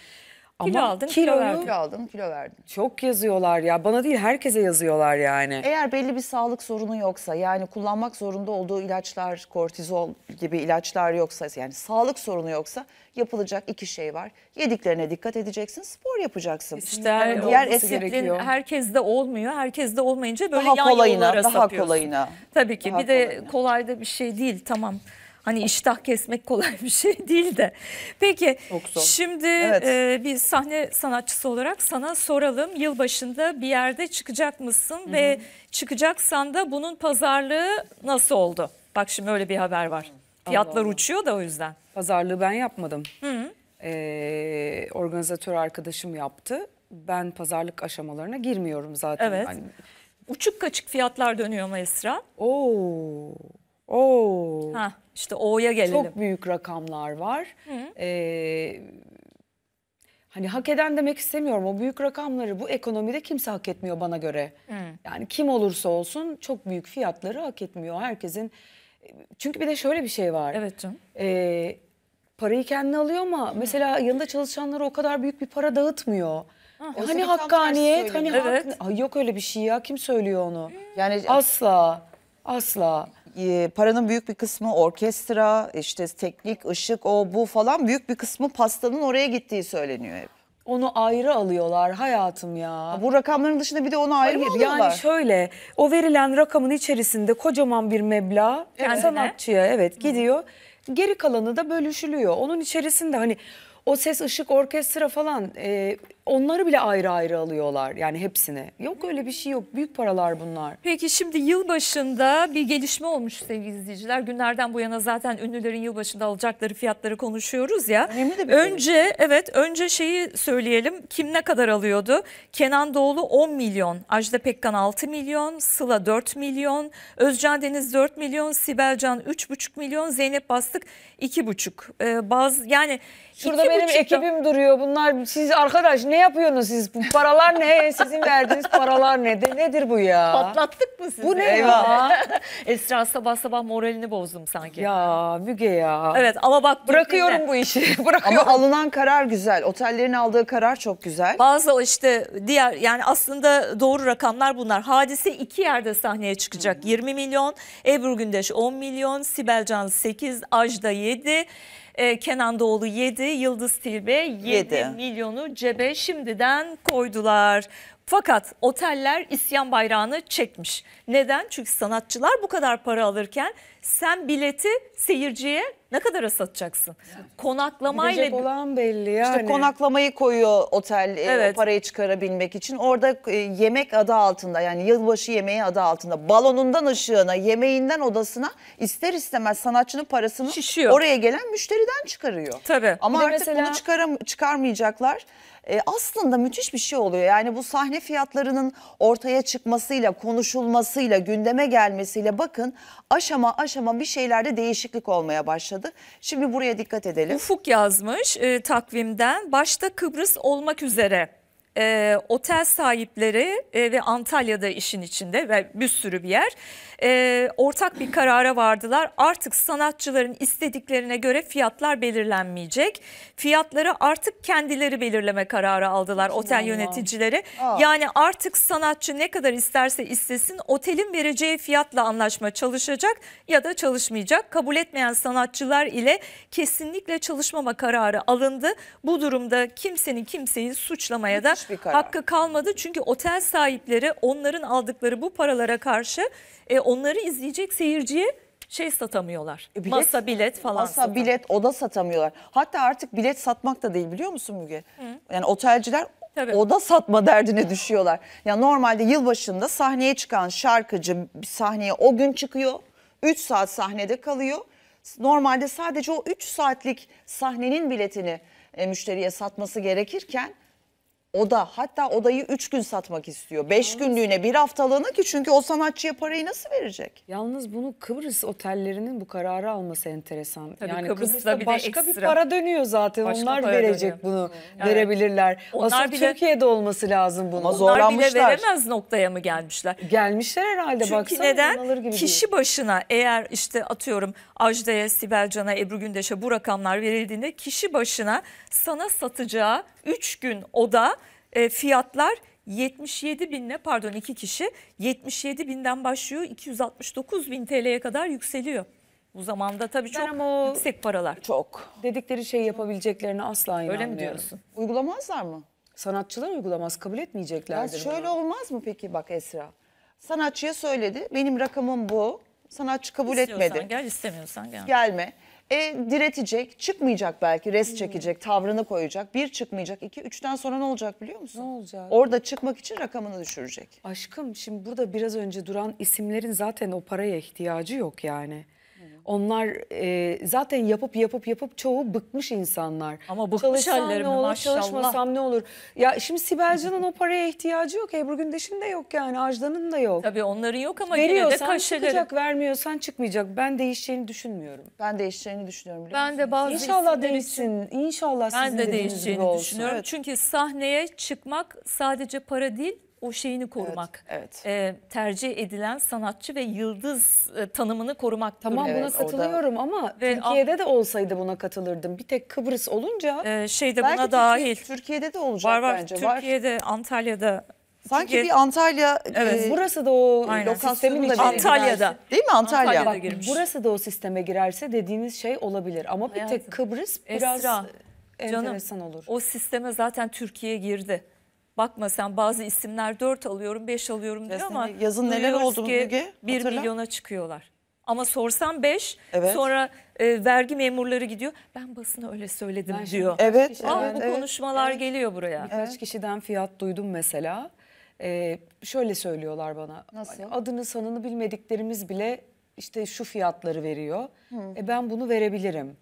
Kilo Ama aldın, kilo kiloyu verdin. Kilo aldım, kilo verdim. çok yazıyorlar ya. Bana değil herkese yazıyorlar yani. Eğer belli bir sağlık sorunu yoksa yani kullanmak zorunda olduğu ilaçlar, kortizol gibi ilaçlar yoksa yani sağlık sorunu yoksa yapılacak iki şey var. Yediklerine dikkat edeceksin, spor yapacaksın. İşte her, Diğer disiplin herkeste olmuyor. Herkeste olmayınca böyle Daha yan kolayına, yollara daha sapıyorsun. kolayına. Tabii ki Daha bir de kolayına. kolay da bir şey değil tamam. Hani iştah kesmek kolay bir şey değil de. Peki şimdi Evet. e, bir sahne sanatçısı olarak sana soralım. Yılbaşında bir yerde çıkacak mısın ve çıkacaksan da bunun pazarlığı nasıl oldu? Bak şimdi öyle bir haber var. Fiyatlar Allah. uçuyor da o yüzden. Pazarlığı ben yapmadım. Ee, organizatör arkadaşım yaptı. Ben pazarlık aşamalarına girmiyorum zaten. Evet. Hani, Uçuk kaçık fiyatlar dönüyor mu Esra? oo, oo. Ha işte O'ya gelelim. Çok büyük rakamlar var. Ee, hani hak eden demek istemiyorum. O büyük rakamları bu ekonomide kimse hak etmiyor bana göre. Yani kim olursa olsun çok büyük fiyatları hak etmiyor. Herkesin çünkü bir de şöyle bir şey var. Evet canım. Ee, parayı kendine alıyor ama mesela yanında çalışanlara o kadar büyük bir para dağıtmıyor. E, Oysa ki hani hakkaniyet, hani söyleniyor. hak- Evet. Ay yok öyle bir şey ya. Kim söylüyor onu? Yani Asla. Asla. E, paranın büyük bir kısmı orkestra, işte teknik, ışık, o bu falan büyük bir kısmı pastanın oraya gittiği söyleniyor hep. Onu ayrı alıyorlar hayatım ya. Bu rakamların dışında bir de onu ayrı mı Hayır alıyorlar? yani şöyle o verilen rakamın içerisinde kocaman bir meblağ Kendine. sanatçıya evet gidiyor. Geri kalanı da bölüşülüyor. Onun içerisinde hani o ses, ışık, orkestra falan e, onları bile ayrı ayrı alıyorlar. Yani hepsini. Yok öyle bir şey yok. Büyük paralar bunlar. Peki şimdi yılbaşında bir gelişme olmuş sevgili izleyiciler. Günlerden bu yana zaten ünlülerin yılbaşında alacakları fiyatları konuşuyoruz ya. Önemli de bir önce evet önce şeyi söyleyelim. Kim ne kadar alıyordu? Kenan Doğulu 10 milyon, Ajda Pekkan 6 milyon, Sıla 4 milyon, Özcan Deniz 4 milyon, Sibel Can 3,5 milyon, Zeynep Bastık 2,5. Ee, bazı yani Şurada benim buçukta- ekibim duruyor. Bunlar siz arkadaş ne ne yapıyorsunuz siz? Bu paralar ne? Sizin verdiğiniz paralar ne? De, nedir bu ya? Patlattık mı sizi? Bu ne ya? Esra sabah sabah moralini bozdum sanki. Ya Müge ya. Evet ama bak Bırakıyorum dinle. bu işi. Ama Bırakıyorum. alınan karar güzel. Otellerin aldığı karar çok güzel. Bazı işte diğer yani aslında doğru rakamlar bunlar. Hadise iki yerde sahneye çıkacak. 20 milyon, Ebru Gündeş 10 milyon, Sibel Can 8, Ajda 7, e, Kenan Doğulu 7, Yıldız Tilbe 7 Yedi. milyonu cebe şimdiden koydular. Fakat oteller isyan bayrağını çekmiş. Neden? Çünkü sanatçılar bu kadar para alırken sen bileti seyirciye ne kadara satacaksın? Konaklamayla Gidecek olan belli yani. İşte konaklamayı koyuyor otel e, Evet. o parayı çıkarabilmek için. Orada e, yemek adı altında yani yılbaşı yemeği adı altında balonundan ışığına, yemeğinden odasına ister istemez sanatçının parasını Şişiyor. oraya gelen müşteriden çıkarıyor. Tabii. Ama Bir artık mesela- bunu çıkaram çıkarmayacaklar. E, aslında müthiş bir şey oluyor. Yani bu sahne fiyatlarının ortaya çıkmasıyla, konuşulmasıyla, gündeme gelmesiyle bakın aşama aşama bir şeylerde değişiklik olmaya başladı. Şimdi buraya dikkat edelim. Ufuk yazmış e, takvimden başta Kıbrıs olmak üzere e, otel sahipleri e, ve Antalya'da işin içinde ve bir sürü bir yer e, ortak bir karara vardılar. Artık sanatçıların istediklerine göre fiyatlar belirlenmeyecek. Fiyatları artık kendileri belirleme kararı aldılar otel yöneticileri. Aa. Yani artık sanatçı ne kadar isterse istesin otelin vereceği fiyatla anlaşma çalışacak ya da çalışmayacak. Kabul etmeyen sanatçılar ile kesinlikle çalışmama kararı alındı. Bu durumda kimsenin kimseyi suçlamaya da Bir karar. hakkı kalmadı. Çünkü otel sahipleri onların aldıkları bu paralara karşı e, onları izleyecek seyirciye şey satamıyorlar. E, bilet- Masa bilet falan. Masa, satamıyor. bilet, oda satamıyorlar. Hatta artık bilet satmak da değil biliyor musun Müge? Yani otelciler Tabii. oda satma derdine düşüyorlar. Ya normalde yılbaşında sahneye çıkan şarkıcı sahneye o gün çıkıyor. 3 saat sahnede kalıyor. Normalde sadece o 3 saatlik sahnenin biletini e, müşteriye satması gerekirken oda hatta odayı 3 gün satmak istiyor. 5 günlüğüne bir haftalığına ki çünkü o sanatçıya parayı nasıl verecek? Yalnız bunu Kıbrıs otellerinin bu kararı alması enteresan. Tabii yani Kıbrıs'ta Kıbrıs'ta bir de başka bir ekstra. para dönüyor zaten. Başka Onlar verecek dönüyor. bunu. Verebilirler. Onlar Asıl bile- Türkiye'de olması lazım bunun. Ama Onlar bile veremez noktaya mı gelmişler? Gelmişler herhalde Çünkü baksana. inanılır neden? gibi Kişi değil. başına eğer işte atıyorum Ajda'ya, Sibel Can'a, Ebru Gündeş'e bu rakamlar verildiğinde kişi başına sana satacağı 3 gün oda e, fiyatlar 77 binle pardon iki kişi 77 binden başlıyor 269 bin TL'ye kadar yükseliyor. Bu zamanda tabii çok ama o- yüksek paralar. Çok. Dedikleri şeyi yapabileceklerine asla inanmıyorum. Öyle mi diyorsun? Uygulamazlar mı? Sanatçılar uygulamaz, kabul Ya etmeyeceklerdir. şöyle bunu. olmaz mı peki bak Esra? Sanatçıya söyledi. Benim rakamım bu. Sanatçı kabul İstiyorsan etmedi. gel istemiyorsan gel. Gelme. E diretecek, çıkmayacak belki, res çekecek, tavrını koyacak. Bir çıkmayacak, iki, üçten sonra ne olacak biliyor musun? Ne olacak? Orada çıkmak için rakamını düşürecek. Aşkım şimdi burada biraz önce duran isimlerin zaten o paraya ihtiyacı yok yani. Onlar e, zaten yapıp yapıp yapıp çoğu bıkmış insanlar. Ama bıkmış Çalışsam halleri ne olur, Maşallah. çalışmasam ne olur? Ya şimdi Sibel Can'ın o paraya ihtiyacı yok. Ebru Gündeş'in de yok yani. Ajda'nın da yok. Tabii onların yok ama yine de Veriyorsan kaşeleri. çıkacak, vermiyorsan çıkmayacak. Ben değişeceğini düşünmüyorum. Ben değişeceğini düşünüyorum biliyor Ben musun? de bazı İnşallah değişsin. İnşallah Ben sizin de dediğiniz gibi değişeceğini düşünüyorum. Çünkü sahneye çıkmak sadece para değil, o şeyini korumak. evet. Ee, tercih edilen sanatçı ve yıldız e, tanımını korumak. Tamam Evet, buna orada- katılıyorum ama Ve- Türkiye'de de olsaydı buna katılırdım. Bir tek Kıbrıs olunca Ee, şeyde Belki buna Türkiye- dahil. Türkiye'de de olacak Var var. bence. Var. Türkiye'de, Antalya'da. Sanki Türkiye- bir Antalya Evet. e, burası da o Aynen. sistemin lokasyonu da Antalya'da. girerse- değil mi Antalya? Antalya'da Bak, girmiş. burası da o sisteme girerse dediğiniz şey olabilir. Ama bir Hayatım. tek Kıbrıs biraz Esra, enteresan olur. O sisteme zaten Türkiye girdi. Bakma sen bazı isimler 4 alıyorum 5 alıyorum diyor ama yazın neler oldu ki Müge? 1 Hatırla. milyona çıkıyorlar. Ama sorsam 5 Evet. sonra e, vergi memurları gidiyor. Ben basına öyle söyledim Ben diyor. Evet, Kişi- Aa, evet, bu evet. konuşmalar geliyor buraya. Birkaç kişiden fiyat duydum mesela. Ee, şöyle söylüyorlar bana. Nasıl? Hani adını sanını bilmediklerimiz bile işte şu fiyatları veriyor. E ben bunu verebilirim.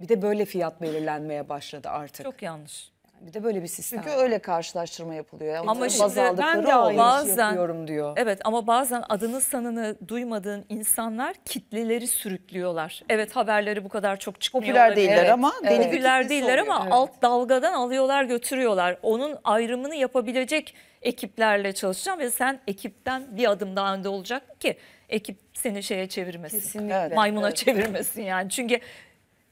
Bir de böyle fiyat belirlenmeye başladı artık. Çok yanlış. Bir de böyle bir sistem. Çünkü öyle karşılaştırma yapılıyor. Yani Ama şimdi ben de. Bazen- işi yapıyorum diyor. Evet ama bazen adını sanını duymadığın insanlar kitleleri sürüklüyorlar. Evet haberleri bu kadar çok çıkmıyor. Popüler olabilir. değiller Evet. ama bir popüler değiller oluyor. ama Evet. alt dalgadan alıyorlar götürüyorlar. Onun ayrımını yapabilecek ekiplerle çalışacağım ve sen ekipten bir adım daha önde olacak ki ekip seni şeye çevirmesin. Kesinlikle. Evet. Maymuna çevirmesin yani. Çünkü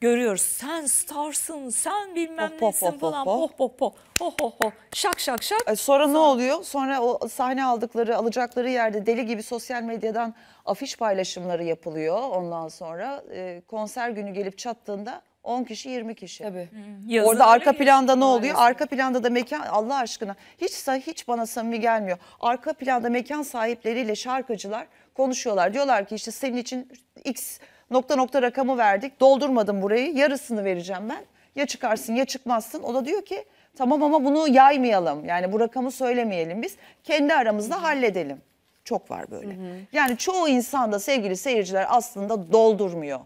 görüyoruz sen starsın, sen bilmem Hop, hop, nesin hop, falan. hop, Hop hop hop. Ho ho ho. Şak şak şak. E, Sonra ne oluyor? Sonra o sahne aldıkları, alacakları yerde deli gibi sosyal medyadan afiş paylaşımları yapılıyor. Ondan sonra e, konser günü gelip çattığında 10 kişi 20 kişi. Tabii. Yazın Orada arka planda ne oluyor? Arka planda da mekan Allah aşkına hiç hiç bana samimi gelmiyor. Arka planda mekan sahipleriyle şarkıcılar konuşuyorlar. Diyorlar ki işte senin için X nokta nokta rakamı verdik. Doldurmadım burayı. Yarısını vereceğim ben. Ya çıkarsın ya çıkmazsın. O da diyor ki tamam ama bunu yaymayalım. Yani bu rakamı söylemeyelim biz. Kendi aramızda halledelim. Çok var böyle. Yani çoğu insan da sevgili seyirciler aslında doldurmuyor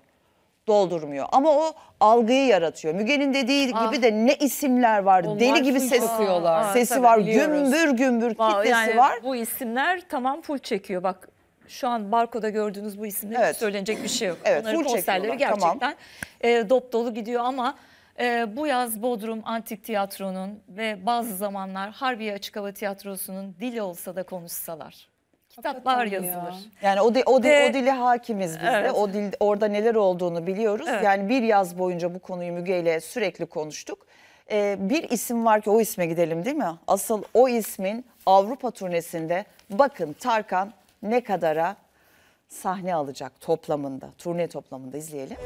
doldurmuyor. Ama o algıyı yaratıyor. Müge'nin dediği gibi de ne isimler var. Onlar Deli gibi ses çakıyorlar. Aa, sesi tabii, var. biliyoruz. Gümbür gümbür Aa, kitlesi yani var. Bu isimler tamam full çekiyor. Bak şu an barkoda gördüğünüz bu isimler Evet. söylenecek bir şey yok. Evet, full konserleri çekiyorlar, tamam. gerçekten e, dop dolu gidiyor ama e, bu yaz Bodrum Antik Tiyatro'nun ve bazı zamanlar Harbiye Açık Hava Tiyatrosu'nun dili olsa da konuşsalar. Kitaplar Hakikaten ya. yazılır. Yani o, di- o, di- Ve- o dile hakimiz biz de. Evet. O dil, orada neler olduğunu biliyoruz. Evet. Yani bir yaz boyunca bu konuyu Müge ile sürekli konuştuk. Ee, bir isim var ki o isme gidelim değil mi? Asıl o ismin Avrupa turnesinde bakın Tarkan ne kadara sahne alacak toplamında, turne toplamında izleyelim.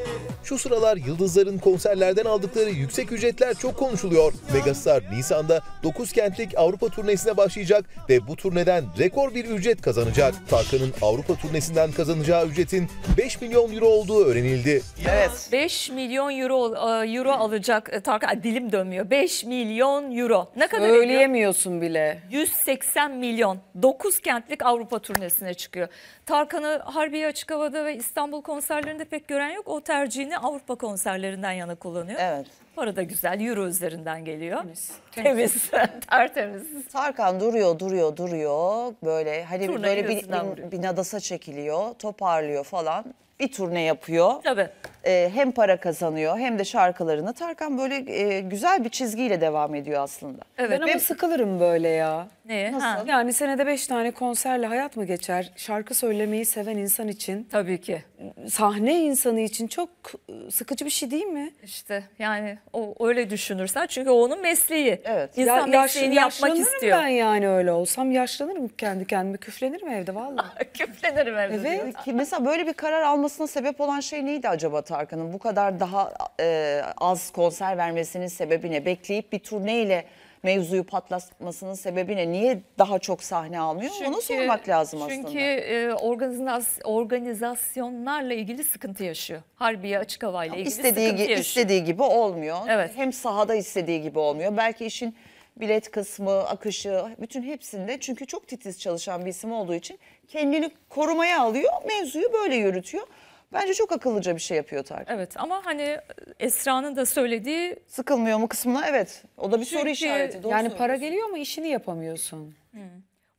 Şu sıralar yıldızların konserlerden aldıkları yüksek ücretler çok konuşuluyor. Megastar Nisan'da 9 kentlik Avrupa turnesine başlayacak ve bu turneden rekor bir ücret kazanacak. Tarkan'ın Avrupa turnesinden kazanacağı ücretin 5 milyon euro olduğu öğrenildi. Evet. 5 milyon euro e, euro alacak e, Tarkan dilim dönmüyor. 5 milyon euro. Ne kadar ediyor? Söyleyemiyorsun bile. 180 milyon 9 kentlik Avrupa turnesine çıkıyor. Tarkan'ı Harbiye Açık Hava'da ve İstanbul konserlerinde pek gören yok. O tercihini Avrupa konserlerinden yana kullanıyor. Evet. Para da güzel. Euro üzerinden geliyor. Temiz. Tertemiz. Tarkan duruyor, duruyor, duruyor. Böyle hani Turne böyle bir, bir, bir nadasa çekiliyor, toparlıyor falan. Bir turne yapıyor. Tabii. Ee, hem para kazanıyor hem de şarkılarını. Tarkan böyle e, güzel bir çizgiyle devam ediyor aslında. Ben Evet. ama sıkılırım böyle ya. Ne? Ha, Yani senede beş tane konserle hayat mı geçer? Şarkı söylemeyi seven insan için, tabii ki. sahne insanı için çok e, sıkıcı bir şey değil mi? İşte yani o öyle düşünürsen çünkü o onun mesleği. Evet. İnsan Ya, yaş- mesleğini yapmak yaşlanırım istiyor. ben yani öyle olsam. Yaşlanırım kendi kendime. Küflenirim evde vallahi. Küflenirim evde. Evet. diyor. Ki mesela böyle bir karar almasına sebep olan şey neydi acaba Tarkan'ın? Bu kadar daha e, az konser vermesinin sebebi ne? Bekleyip bir turneyle mevzuyu patlatmasının sebebi ne? Niye daha çok sahne almıyor? Onu sormak lazım çünkü aslında. e, organizas, organizasyonlarla ilgili sıkıntı yaşıyor. Harbiye açık havayla ilgili İstediği, sıkıntı yaşıyor. istediği gibi olmuyor. Evet. Hem sahada istediği gibi olmuyor. Belki işin bilet kısmı, akışı, bütün hepsinde çünkü çok titiz çalışan bir isim olduğu için kendini korumaya alıyor. Mevzuyu böyle yürütüyor. Bence çok akıllıca bir şey yapıyor Tarkan. Evet ama hani Esra'nın da söylediği Sıkılmıyor mu kısmına? Evet. O da bir soru Çünkü işareti. Doğru yani para geliyor ama işini yapamıyorsun.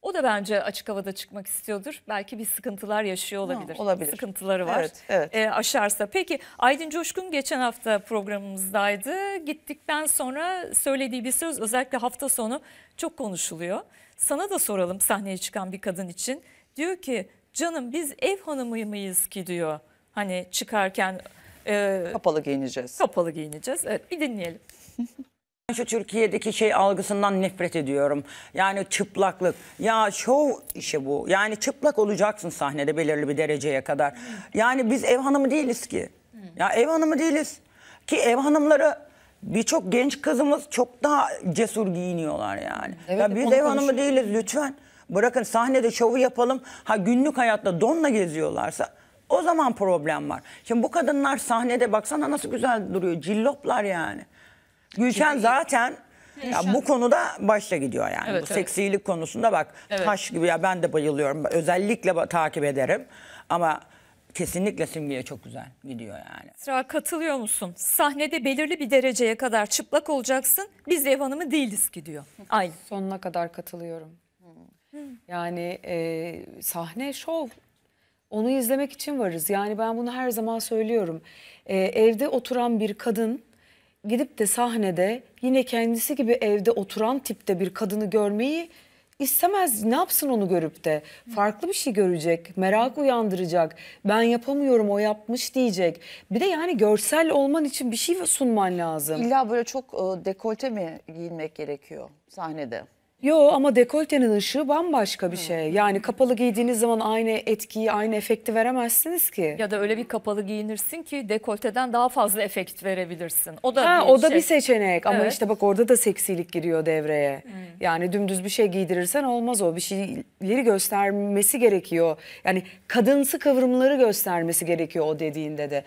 o da bence açık havada çıkmak istiyordur. Belki bir sıkıntılar yaşıyor olabilir. olabilir. Sıkıntıları var. Evet, evet. E, aşarsa. Peki Aydın Coşkun geçen hafta programımızdaydı. Gittikten sonra söylediği bir söz özellikle hafta sonu çok konuşuluyor. Sana da soralım sahneye çıkan bir kadın için. Diyor ki canım biz ev hanımı mıyız ki diyor. Hani çıkarken e, Kapalı giyineceğiz. kapalı giyineceğiz. Evet bir dinleyelim. Şu Türkiye'deki şey algısından nefret ediyorum. Yani çıplaklık. Ya şov işi bu. Yani çıplak olacaksın sahnede belirli bir dereceye kadar. Yani biz ev hanımı değiliz ki. Ya ev hanımı değiliz. Ki ev hanımları birçok genç kızımız çok daha cesur giyiniyorlar yani. Evet, ya biz ev hanımı değiliz lütfen. Bırakın sahnede şovu yapalım. Ha günlük hayatta donla geziyorlarsa o zaman problem var. Şimdi bu kadınlar sahnede baksana nasıl güzel duruyor. Cilloplar yani. Gülşen zaten ya bu konuda başta gidiyor yani. Evet, bu evet. seksilik konusunda bak Evet. taş gibi ya ben de bayılıyorum. Özellikle takip ederim. Ama kesinlikle Simge'ye çok güzel gidiyor yani. Sıra katılıyor musun? Sahnede belirli bir dereceye kadar çıplak olacaksın. Biz ev hanımı değiliz ki diyor. Aynı. Sonuna kadar katılıyorum. Yani e, sahne şov. Onu izlemek için varız. Yani ben bunu her zaman söylüyorum. E, evde oturan bir kadın gidip de sahnede yine kendisi gibi evde oturan tipte bir kadını görmeyi istemez. Ne yapsın onu görüp de? Farklı bir şey görecek, merak uyandıracak. Ben yapamıyorum, o yapmış diyecek. Bir de yani görsel olman için bir şey sunman lazım. İlla böyle çok e, dekolte mi giyinmek gerekiyor sahnede? Yo ama dekoltenin ışığı bambaşka bir şey. Yani kapalı giydiğiniz zaman aynı etkiyi, aynı efekti veremezsiniz ki. Ya da öyle bir kapalı giyinirsin ki dekolteden daha fazla efekt verebilirsin. O da Ha, bir o da şey. bir seçenek ama Evet. işte bak orada da seksilik giriyor devreye. Yani dümdüz bir şey giydirirsen olmaz o. Bir şeyleri göstermesi gerekiyor. Yani kadınsı kıvrımları göstermesi gerekiyor o dediğinde de.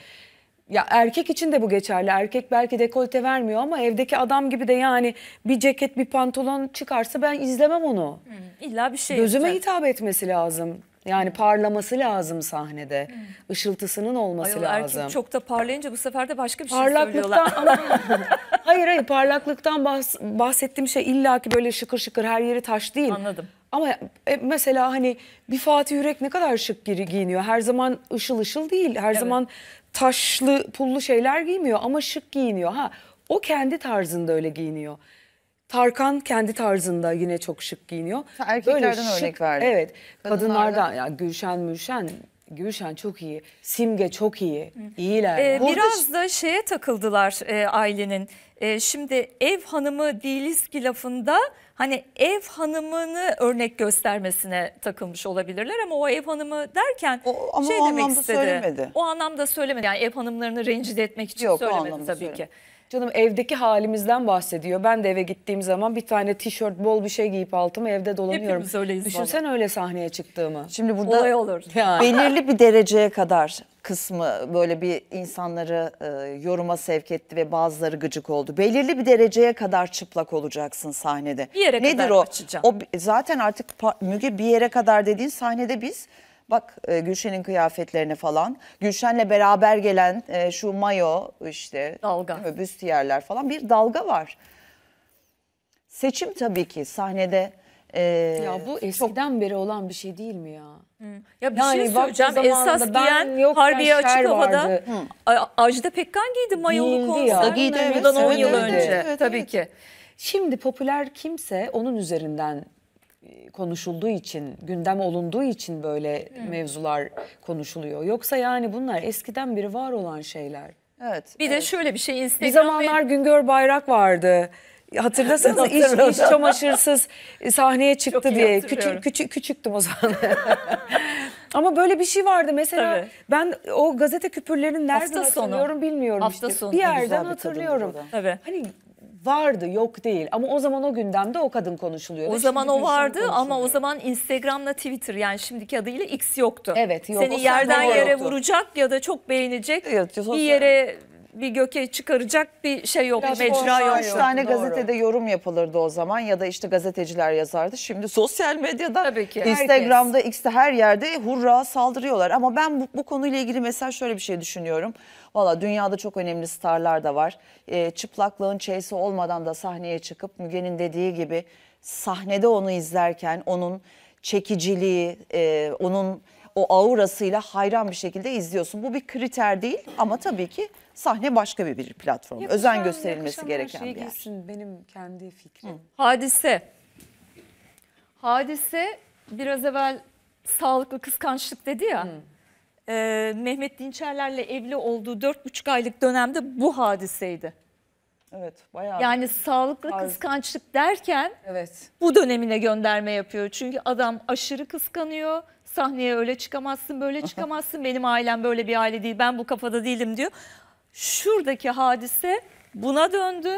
Ya erkek için de bu geçerli. Erkek belki dekolte vermiyor ama evdeki adam gibi de yani bir ceket bir pantolon çıkarsa ben izlemem onu. İlla bir şey Gözüme yapacak. hitap etmesi lazım. Yani parlaması lazım sahnede. Işıltısının olması Ayol, lazım. erkek çok da parlayınca bu sefer de başka bir şey söylüyorlar. Parlaklıktan ama hayır hayır parlaklıktan bahs- bahsettiğim şey illaki böyle şıkır şıkır her yeri taş değil. Anladım. Ama e, mesela hani bir Fatih Yürek ne kadar şık giyiniyor. Her zaman ışıl ışıl değil. Her zaman taşlı pullu şeyler giymiyor ama şık giyiniyor. Ha o kendi tarzında öyle giyiniyor. Tarkan kendi tarzında yine çok şık giyiniyor. Sen erkeklerden örnek verdin. Evet. Kadınlardan? Kadınlardan ya Gülşen Mülşen Gülşen çok iyi. Simge çok iyi. İyiler. Ee, Burada biraz da şeye takıldılar e, ailenin. E, şimdi ev hanımı değiliz ki lafında hani ev hanımını örnek göstermesine takılmış olabilirler ama o ev hanımı derken O- ama şey o demek anlamda istedi. söylemedi. O anlamda söylemedi. Yani ev hanımlarını rencide etmek için Yok, söylemedi tabii söylemedi. ki. Canım evdeki halimizden bahsediyor. Ben de eve gittiğim zaman bir tane tişört, bol bir şey giyip altıma evde dolanıyorum. Hepimiz öyleyiz Düşünsen öyle sahneye çıktığımı. Şimdi burada Olay olur. Ya. belirli bir dereceye kadar kısmı böyle bir insanları e, yoruma sevk etti ve bazıları gıcık oldu. Belirli bir dereceye kadar çıplak olacaksın sahnede. Bir yere Nedir kadar o? açacaksın. O zaten artık Müge bir yere kadar dediğin sahnede biz bak e, Gülşen'in kıyafetlerine falan Gülşen'le beraber gelen e, şu mayo işte Dalga. değil mi, büstiyerler falan bir dalga var. Seçim tabii ki sahnede e, Ya bu eskiden beri olan bir şey değil mi ya? Ya bir Yani şey söyleyeceğim. Esas zamanında ben giyen yokken Harbiye şer Açık Hava'da vardı. A- Ajda Pekkan giydi mayolu Giyildi ya. Giydi, evet. Bundan 10 Evet, yıl evet, önce evet, evet, tabii evet. ki. Şimdi popüler kimse onun üzerinden konuşulduğu için, gündem olunduğu için böyle mevzular konuşuluyor. Yoksa yani bunlar eskiden beri var olan şeyler. evet. Bir de şöyle bir şey Instagram Bir zamanlar Güngör Bayrak vardı. Hatırlasanız iç, iç çamaşırsız sahneye çıktı diye. Küçük, küçük, küçüktüm o zaman. Ama böyle bir şey vardı mesela. Tabii. Ben o gazete küpürlerini nereden Hafta sonu. hatırlıyorum bilmiyorum Hafta işte. sonu. Bir yerden bir hatırlıyorum. Hani vardı yok değil ama o zaman o gündemde o kadın konuşuluyor. O zaman o vardı ama o zaman Instagram'la Twitter yani şimdiki adıyla X yoktu. Evet, yok. Seni O yerden yere yoktu. vuracak ya da çok beğenecek. Evet, sosyal- bir yere bir göke çıkaracak bir şey yok, Biraz bir mecra yok. Üç tane Doğru. gazetede yorum yapılırdı o zaman ya da işte gazeteciler yazardı. Şimdi sosyal medyada, Tabii ki. Instagram'da, X'te her yerde hurra saldırıyorlar. Ama ben bu, bu konuyla ilgili mesela şöyle bir şey düşünüyorum. Valla dünyada çok önemli starlar da var. Ee, çıplaklığın çeysi olmadan da sahneye çıkıp Müge'nin dediği gibi sahnede onu izlerken onun çekiciliği, e, onun o aurasıyla hayran bir şekilde izliyorsun. Bu bir kriter değil ama tabii ki sahne başka bir, bir platform. Özen gösterilmesi gereken bir yer. Benim kendi fikrim. Hadise. Hadise biraz evvel sağlıklı kıskançlık dedi ya. Ee, Mehmet Dinçerler'le evli olduğu dört buçuk aylık dönemde bu hadiseydi. Evet bayağı. Yani sağlıklı kıskançlık derken Evet. bu dönemine gönderme yapıyor. Çünkü adam aşırı kıskanıyor. Sahneye öyle çıkamazsın, böyle çıkamazsın. Benim ailem böyle bir aile değil, ben bu kafada değilim diyor. Şuradaki hadise buna döndü.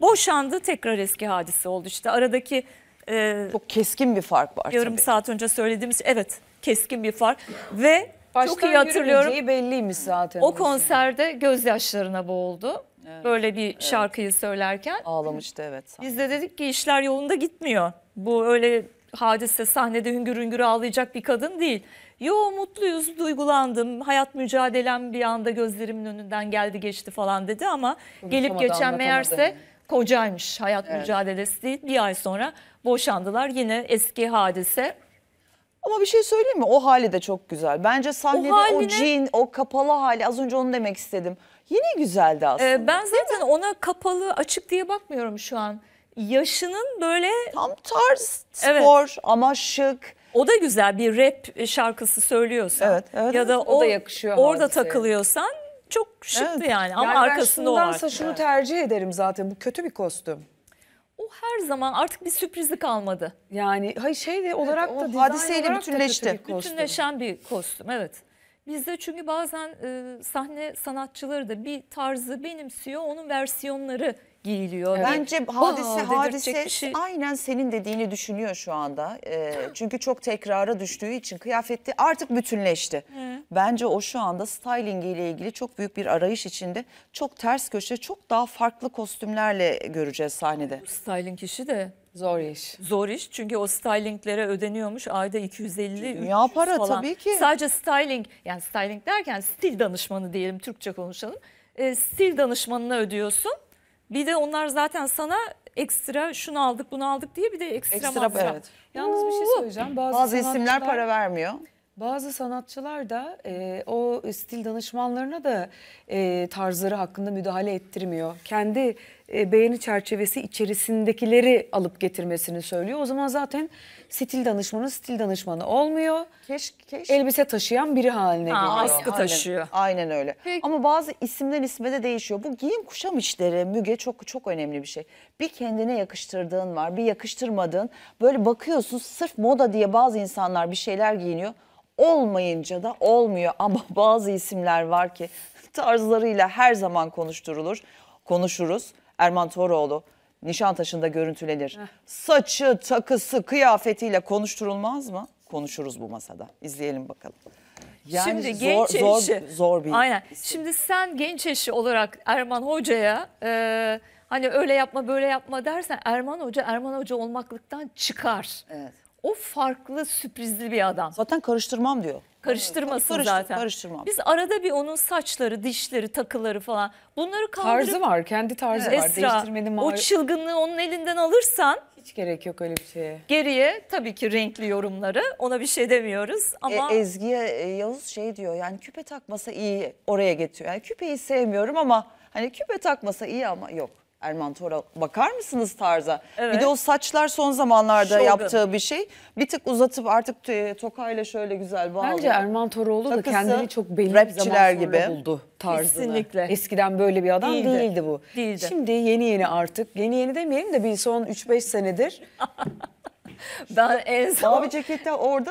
Boşandı, tekrar eski hadise oldu. İşte aradaki e, çok keskin bir fark var yarım tabii. saat önce söylediğimiz evet keskin bir fark. Ve Baştan çok iyi hatırlıyorum. belliymiş zaten. O konserde gözyaşlarına boğuldu. Böyle bir şarkıyı söylerken. Ağlamıştı evet. Biz de dedik ki işler yolunda gitmiyor. Bu öyle hadise sahnede hüngür hüngür ağlayacak bir kadın değil. Yo mutluyuz, duygulandım, hayat mücadelem bir anda gözlerimin önünden geldi geçti falan dedi ama gelip Konuşamadı, geçen anlatamadı. meğerse kocaymış. Hayat mücadelesi değil. Bir ay sonra boşandılar. Yine eski hadise. Ama bir şey söyleyeyim mi? O hali de çok güzel. Bence sahnede o, haline- jean, o kapalı hali az önce onu demek istedim. Yine güzeldi aslında. Ee, ben zaten ona kapalı açık diye bakmıyorum şu an. Yaşının böyle Tam tarz, Evet. spor ama şık. o da güzel bir rap şarkısı söylüyorsan Evet, evet, ya da evet. o, O da yakışıyor orada hadiseye. takılıyorsan çok şıktı Evet. yani ama Yani arkasında o ben var. şunu tercih ederim zaten. Bu kötü bir kostüm. O her zaman artık bir sürprizi kalmadı. Yani hayır şey de olarak o da hadiseyle bütünleşti. bir kostüm. Bütünleşen bir kostüm evet. Bizde çünkü bazen e, sahne sanatçıları da bir tarzı benimsiyor, onun versiyonları giyiliyor. Bence Bir, hadise "Aa" hadise şey. aynen senin dediğini düşünüyor şu anda. Ee, çünkü çok tekrara düştüğü için kıyafeti artık bütünleşti. Bence o şu anda styling ile ilgili çok büyük bir arayış içinde. Çok ters köşe, çok daha farklı kostümlerle göreceğiz sahnede. Styling işi de Zor iş. zor iş. Çünkü o stylinglere ödeniyormuş ayda 250 Dünya 300 para falan. tabii ki. Sadece styling yani styling derken stil danışmanı diyelim Türkçe konuşalım. E, stil danışmanına ödüyorsun. Bir de onlar zaten sana ekstra şunu aldık bunu aldık diye bir de ekstra, Ekstra masraf. evet. Yalnız bir şey söyleyeceğim. Bazı, Bazı isimler para vermiyor. Bazı sanatçılar da e, o stil danışmanlarına da e, tarzları hakkında müdahale ettirmiyor. Kendi e, beğeni çerçevesi içerisindekileri alıp getirmesini söylüyor. O zaman zaten stil danışmanı stil danışmanı olmuyor. Keşke, keşke. Elbise taşıyan biri haline Ha, geliyor. askı Aynen, taşıyor. Aynen öyle. Ama bazı isimden isme de değişiyor. Bu giyim kuşam işleri Müge çok çok önemli bir şey. Bir kendine yakıştırdığın var, bir yakıştırmadığın. Böyle bakıyorsun sırf moda diye bazı insanlar bir şeyler giyiniyor. Olmayınca da olmuyor ama bazı isimler var ki tarzlarıyla her zaman konuşturulur, konuşuruz. Erman Toroğlu Nişantaşı'nda görüntülenir. Saçı, takısı, kıyafetiyle konuşturulmaz mı? Konuşuruz bu masada. İzleyelim bakalım. Yani Şimdi zor, genç zor, eşi. zor bir Aynen. Şimdi sen genç eşi olarak Erman Hoca'ya e, hani öyle yapma böyle yapma dersen Erman Hoca Erman Hoca olmaklıktan çıkar. Evet. O farklı sürprizli bir adam. Zaten karıştırmam diyor. Karıştırmasın Karıştır- zaten. karıştırmam. Biz arada bir onun saçları, dişleri, takıları falan bunları kaldırıp Tarzı var, kendi tarzı var. Esra Değiştirmenin o çılgınlığı onun elinden alırsan hiç gerek yok öyle bir şeye. geriye tabii ki renkli yorumları ona bir şey demiyoruz ama E, Ezgi'ye e, Yavuz şey diyor yani küpe takmasa iyi oraya getiriyor. Yani küpeyi sevmiyorum ama hani küpe takmasa iyi ama yok. Erman Tora bakar mısınız tarza? Evet. Bir de o saçlar son zamanlarda Şovgun. yaptığı bir şey. Bir tık uzatıp artık tokayla şöyle güzel bağlıyor. Bence Erman Toroğlu da Takısı, kendini çok belli bir rapçiler zaman sonra gibi. buldu tarzını. Kesinlikle. Eskiden böyle bir adam Değildi. değildi, bu. Değildi. Şimdi yeni yeni artık, yeni yeni demeyelim de bir son 3-5 senedir ben en son Mavi mavi, cekette orada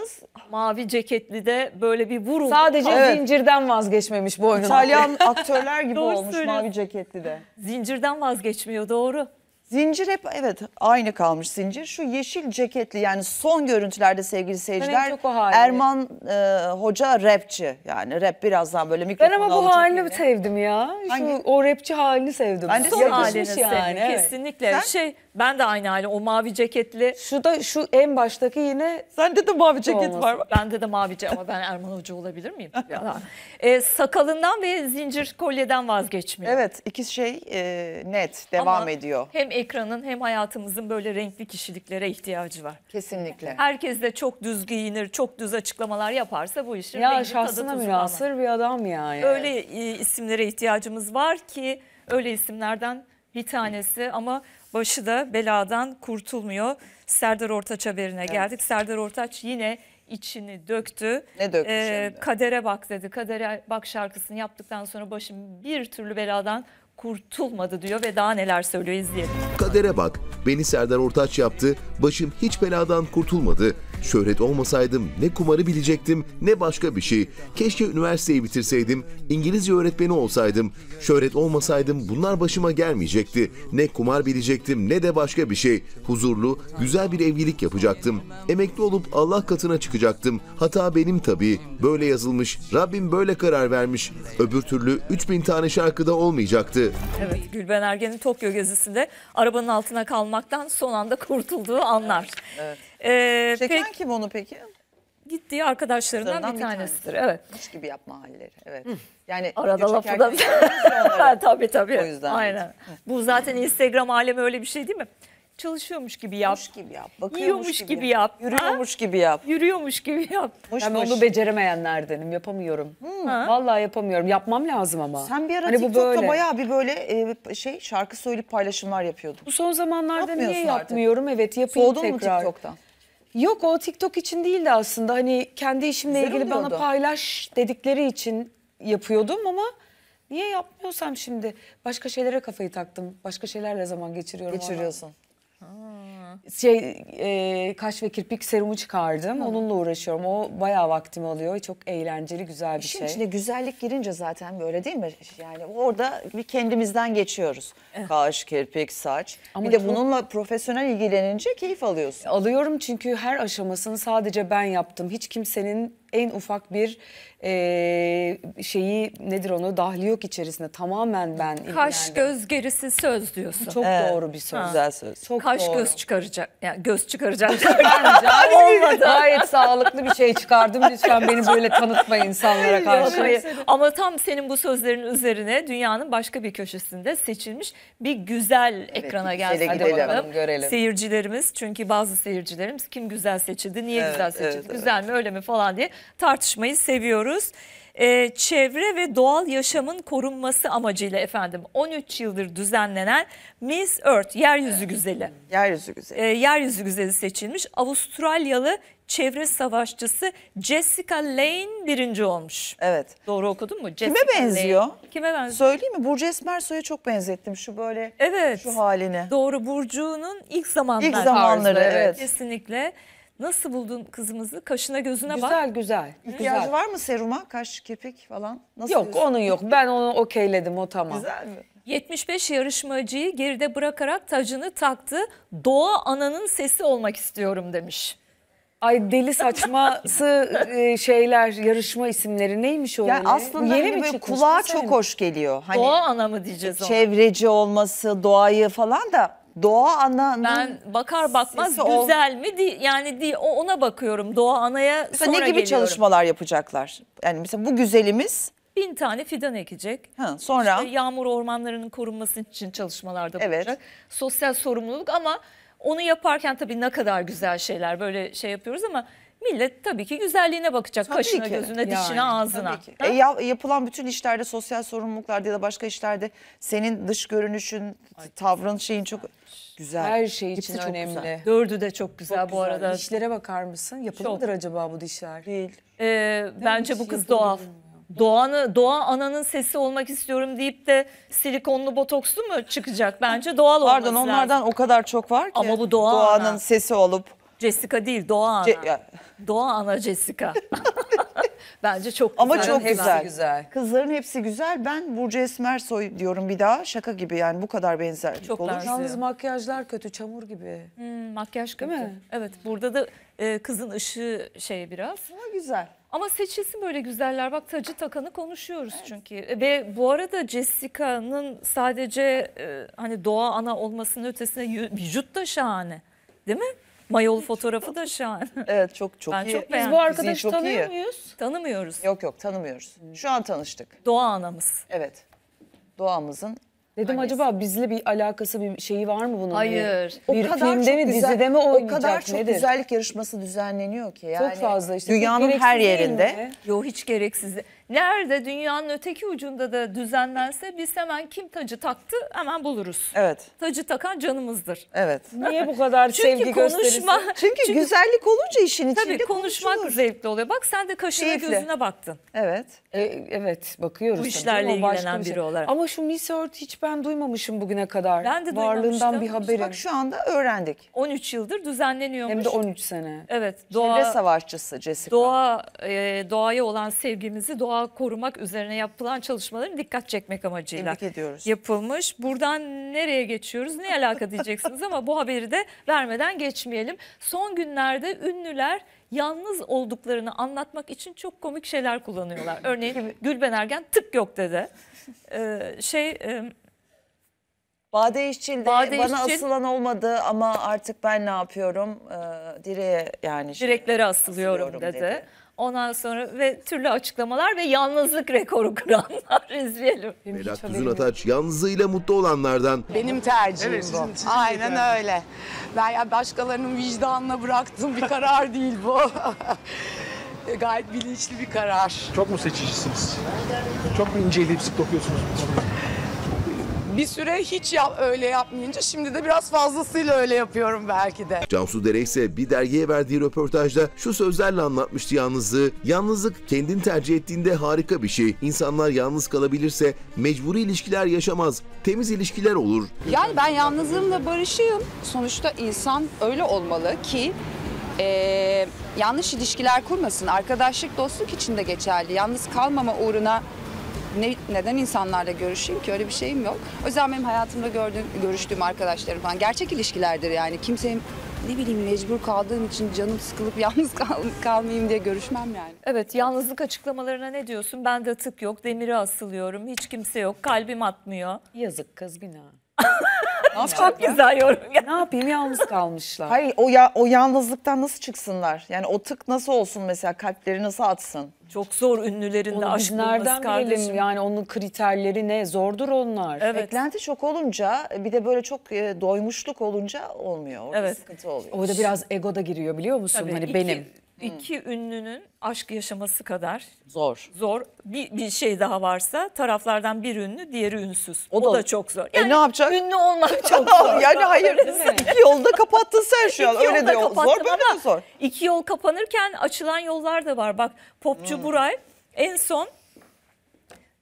ceketli de böyle bir vuruldu. sadece Evet. zincirden vazgeçmemiş boynuna. İtalyan aktörler gibi Doğru olmuş söylüyorsun. mavi ceketli de. Zincirden vazgeçmiyor doğru. Zincir hep evet aynı kalmış zincir. Şu yeşil ceketli yani son görüntülerde sevgili seyirciler çok o halini- Erman e, Hoca rapçi. Yani rap birazdan böyle Ben mikrofon ama bu halini eline. sevdim ya. Şu Hangi? o rapçi halini sevdim. Ben de Son halini sevdim evet. kesinlikle. Sen? Şey ben de aynı hali o mavi ceketli. Şu da şu en baştaki yine Sende de mavi ceket var. Bende de mavi ce- ama ben Erman Hoca olabilir miyim? Ya. E, sakalından ve zincir kolyeden vazgeçmiyor. Evet iki şey e, net devam Ama ediyor. Hem ekranın hem hayatımızın böyle renkli kişiliklere ihtiyacı var. Kesinlikle. Herkes de çok düz giyinir, çok düz açıklamalar yaparsa bu işin ya rengi tadı şahsına münasır bir adam yani. Öyle e, isimlere ihtiyacımız var ki öyle isimlerden bir tanesi ama başı da beladan kurtulmuyor. Serdar Ortaç haberine geldik. Serdar Ortaç yine içini döktü. Ne dökmüş hem de? Kadere bak dedi. Kadere bak şarkısını yaptıktan sonra başım bir türlü beladan kurtulmadı diyor ve daha neler söylüyor izleyelim. Kadere bak, beni Serdar Ortaç yaptı, başım hiç beladan kurtulmadı. Şöhret olmasaydım ne kumarı bilecektim ne başka bir şey. Keşke üniversiteyi bitirseydim, İngilizce öğretmeni olsaydım. Şöhret olmasaydım bunlar başıma gelmeyecekti. Ne kumar bilecektim ne de başka bir şey. Huzurlu, güzel bir evlilik yapacaktım. Emekli olup Allah katına çıkacaktım. Hata benim tabii. Böyle yazılmış, Rabbim böyle karar vermiş. Öbür türlü 3000 tane şarkıda olmayacaktı. Evet Gülben Ergen'in Tokyo gezisinde arabanın altına kalmaktan son anda kurtulduğu anlar. Ee, Çeken pek kim onu peki? gittiği arkadaşlarından bir bir tanesidir. Evet. Mış gibi yapma halleri. Evet. Yani Arada lafı da. tabii tabii. O yüzden. Aynen. Bu zaten Instagram alemi öyle bir şey değil mi? Çalışıyormuş gibi yap. Muş gibi yap. Bakıyormuş Yiyormuş gibi yap. Yürüyormuş gibi yap. Yürüyormuş gibi yap. Muş Ben muş. onu beceremeyenlerdenim. Yapamıyorum. Vallahi yapamıyorum. Yapmam lazım ama. Sen bir ara Hani bu TikTok'ta böyle. bayağı bir böyle e, şey şarkı söyleyip paylaşımlar yapıyordun. Bu son zamanlarda niye Yapmıyorsun artık. yapmıyorum? Evet yapayım Soğudun mu tekrar. TikTok'tan? Yok o TikTok için değildi aslında. Hani kendi işimle Güzel ilgili bana oluyordu. paylaş dedikleri için yapıyordum ama niye yapmıyorsam şimdi başka şeylere kafayı taktım. Başka şeylerle zaman geçiriyorum. Geçiriyorsun. Valla. Şey e, kaş ve kirpik serumu çıkardım. Onunla uğraşıyorum. O bayağı vaktimi alıyor. Çok eğlenceli, güzel bir İşin şey. içine güzellik girince zaten böyle değil mi? Yani orada bir kendimizden geçiyoruz. Kaş, kirpik, saç. Ama bir de çok- bununla profesyonel ilgilenince keyif alıyorsun. Alıyorum çünkü her aşamasını sadece ben yaptım. Hiç kimsenin en ufak bir e, şeyi nedir onu dahli yok içerisinde. Tamamen ben Kaş ilgilendim. göz gerisi söz diyorsun. Çok Evet. doğru bir söz. Güzel söz. Çok Kaş doğru. göz çıkaracak. Yani göz çıkaracak. Olmadı. Gayet sağlıklı bir şey çıkardım. Lütfen beni böyle tanıtma insanlara karşı. Ama tam senin bu sözlerin üzerine dünyanın başka bir köşesinde seçilmiş bir güzel ekrana bir gelsin. Hadi gidelim. bakalım. Görelim. Seyircilerimiz çünkü bazı seyircilerimiz kim güzel seçildi, niye Evet, güzel seçildi, evet, evet. güzel mi öyle mi falan diye tartışmayı seviyoruz. Ee, çevre ve doğal yaşamın korunması amacıyla efendim 13 yıldır düzenlenen Miss Earth yeryüzü güzeli. Yeryüzü güzel. e, yeryüzü güzeli seçilmiş. Avustralyalı çevre savaşçısı Jessica Lane birinci olmuş. Evet. Doğru okudun mu? Kime Jessica benziyor? Lane. Kime benziyor? Söyleyeyim mi? Burcu Esmersoy'a çok benzettim şu böyle Evet. şu haline. Doğru Burcu'nun ilk zamanlar. İlk zamanları tarzı, evet. Kesinlikle. Nasıl buldun kızımızı? Kaşına gözüne bak. Güzel güzel. İhtiyacı güzel. var mı seruma? Kaş, kirpik falan? Nasıl Yok diyorsun? onun yok. Ben onu okeyledim o tamam. Güzel mi? 75 yarışmacıyı geride bırakarak tacını taktı. Doğa ananın sesi olmak istiyorum demiş. Ay deli saçması e, şeyler, yarışma isimleri neymiş o Yani öyle? aslında yeni hani mi böyle kulağa çok hoş geliyor. Hani Doğa ana mı diyeceğiz ona? çevreci olması, doğayı falan da doğa ananın Ben bakar bakmaz sesi ol- güzel mi di yani di ona bakıyorum. Doğa anaya sonra ne gibi geliyorum. çalışmalar yapacaklar? Yani mesela bu güzelimiz Bin tane fidan ekecek. ha, sonra İşte yağmur ormanlarının korunması için çalışmalarda Evet. bulunacak. Sosyal sorumluluk ama onu yaparken tabii ne kadar güzel şeyler böyle şey yapıyoruz ama millet tabii ki güzelliğine bakacak. Tabii Kaşına, ki. gözüne, Yani, dişine, ağzına. Tabii ki. Ha? E, ya- yapılan bütün işlerde sosyal sorumluluklarda ya da başka işlerde senin dış görünüşün, tavrın şeyin çok güzel. Her şey Hepsi için çok önemli. güzel. Dördü de çok güzel Çok bu güzel. arada. Dişlere bakar mısın? Yapılı mıdır acaba bu dişler? Değil. Ee, bence bu kız doğal. Doğanı, doğa ananın sesi olmak istiyorum deyip de silikonlu botokslu mu çıkacak? Bence doğal olması Pardon onlardan lazım. o kadar çok var ki. Ama bu doğa Doğanın ana. sesi olup. Jessica değil, Doğa ana. Ce- Doğa ana Jessica. Bence çok güzel. Ama çok hepsi güzel. güzel. Kızların hepsi güzel. Ben Burcu Esmersoy diyorum bir daha. Şaka gibi yani bu kadar benzerlik Çok olur. benziyor. Yalnız makyajlar kötü, çamur gibi. Hmm, makyaj Değil kötü. mi? Evet burada da e, kızın ışığı şey biraz. Ama güzel. Ama seçilsin böyle güzeller. Bak tacı takanı konuşuyoruz çünkü. E, Ve bu arada Jessica'nın sadece e, hani doğa ana olmasının ötesine vücut da şahane. Değil mi? Mayolu fotoğrafı da şahane. Evet çok çok Ben iyi. çok Biz bu arkadaşı çok tanıyor iyi. muyuz? Tanımıyoruz. Yok yok tanımıyoruz. Şu an tanıştık. Doğa anamız. Evet. Doğamızın. Dedim Annesi. acaba bizle bir alakası bir şeyi var mı bunun? Hayır. Bir filmde mi dizide mi oynayacak O kadar çok nedir? güzellik yarışması düzenleniyor ki. Yani Çok fazla işte. Dünyanın her yerinde. mi? Yo hiç gereksiz. Nerede dünyanın öteki ucunda da düzenlense biz hemen kim tacı taktı hemen buluruz. Evet. Tacı takan canımızdır. Evet. Niye bu kadar Çünkü sevgi gösterisi? konuşma, Çünkü, güzellik olunca işin içinde tabii konuşmak konuşulur. zevkli oluyor. Bak sen de kaşına Keyifli. gözüne baktın. Evet. E, evet bakıyoruz. Bu tabii işlerle başka ilgilenen şey. biri olarak. Ama şu Miss Earth hiç ben duymamışım bugüne kadar. Ben de Varlığından bir haberim. Bak şu anda öğrendik. 13 yıldır düzenleniyormuş. Hem de 13 sene. Evet, Çevre doğa savaşçısı Jessica. doğa e, doğaya olan sevgimizi doğa korumak üzerine yapılan çalışmaların dikkat çekmek amacıyla Tebrik ediyoruz. yapılmış. Buradan nereye geçiyoruz? Ne alaka diyeceksiniz ama bu haberi de vermeden geçmeyelim. Son günlerde ünlüler yalnız olduklarını anlatmak için çok komik şeyler kullanıyorlar. Örneğin Gülben Ergen tık yok dedi. Ee, şey e, Bade İşçil de Bade bana İşçil- asılan olmadı ama artık ben ne yapıyorum? Ee, direğe yani. şey- Direklere asılıyorum, Asılıyorum dedi. dedi. Ondan sonra ve türlü açıklamalar ve yalnızlık rekoru kıranlar izleyelim. Berat Tüzün Ataç yalnızlığıyla mutlu olanlardan. Benim tercihim Evet, bu. sizin- Aynen tercih. öyle. Ben ya başkalarının vicdanına bıraktığım bir karar değil bu. Gayet bilinçli bir karar. Çok mu seçicisiniz? Çok mu inceleyip sık dokuyorsunuz bu konuyu? Bir süre hiç yap, öyle yapmayınca şimdi de biraz fazlasıyla öyle yapıyorum belki de. Cansu Dere ise bir dergiye verdiği röportajda şu sözlerle anlatmıştı yalnızlığı. Yalnızlık kendin tercih ettiğinde harika bir şey. İnsanlar yalnız kalabilirse mecburi ilişkiler yaşamaz. Temiz ilişkiler olur. Yani ben yalnızlığımla barışığım. Sonuçta insan öyle olmalı ki eee, yanlış ilişkiler kurmasın. Arkadaşlık, dostluk için de geçerli. Yalnız kalmama uğruna ne, neden insanlarla görüşeyim ki? Öyle bir şeyim yok. O yüzden benim hayatımda gördüğüm, görüştüğüm arkadaşlarım falan gerçek ilişkilerdir yani. Kimseye ne bileyim mecbur kaldığım için canım sıkılıp yalnız kal, kalmayayım diye görüşmem yani. Evet yalnızlık açıklamalarına ne diyorsun? Bende tık yok, demire asılıyorum, hiç kimse yok, kalbim atmıyor. Yazık kız günah. Çok güzel yorum. Ne yapayım yalnız kalmışlar. Hayır o ya o yalnızlıktan nasıl çıksınlar? Yani o tık nasıl olsun mesela kalpleri nasıl atsın? Çok zor ünlülerin de Onu aşk bulması nereden kardeşim. bilelim yani onun kriterleri ne? Zordur onlar. Evet. Beklenti çok olunca bir de böyle çok e, doymuşluk olunca olmuyor. Orada Evet. sıkıntı oluyor. Orada biraz ego da giriyor biliyor musun? Tabii, hani iki- benim. İki ünlünün aşk yaşaması kadar Zor. zor bir, bir şey daha varsa taraflardan bir ünlü diğeri ünsüz. O, O da, da- çok zor. E ne yapacak? Ünlü olmak çok zor. yani hayır iki yolda kapattın sen şu an. İki Öyle yolda diyor. Zor kapattım böyle ama de zor. İki yol kapanırken açılan yollar da var. Bak popçu Buray en son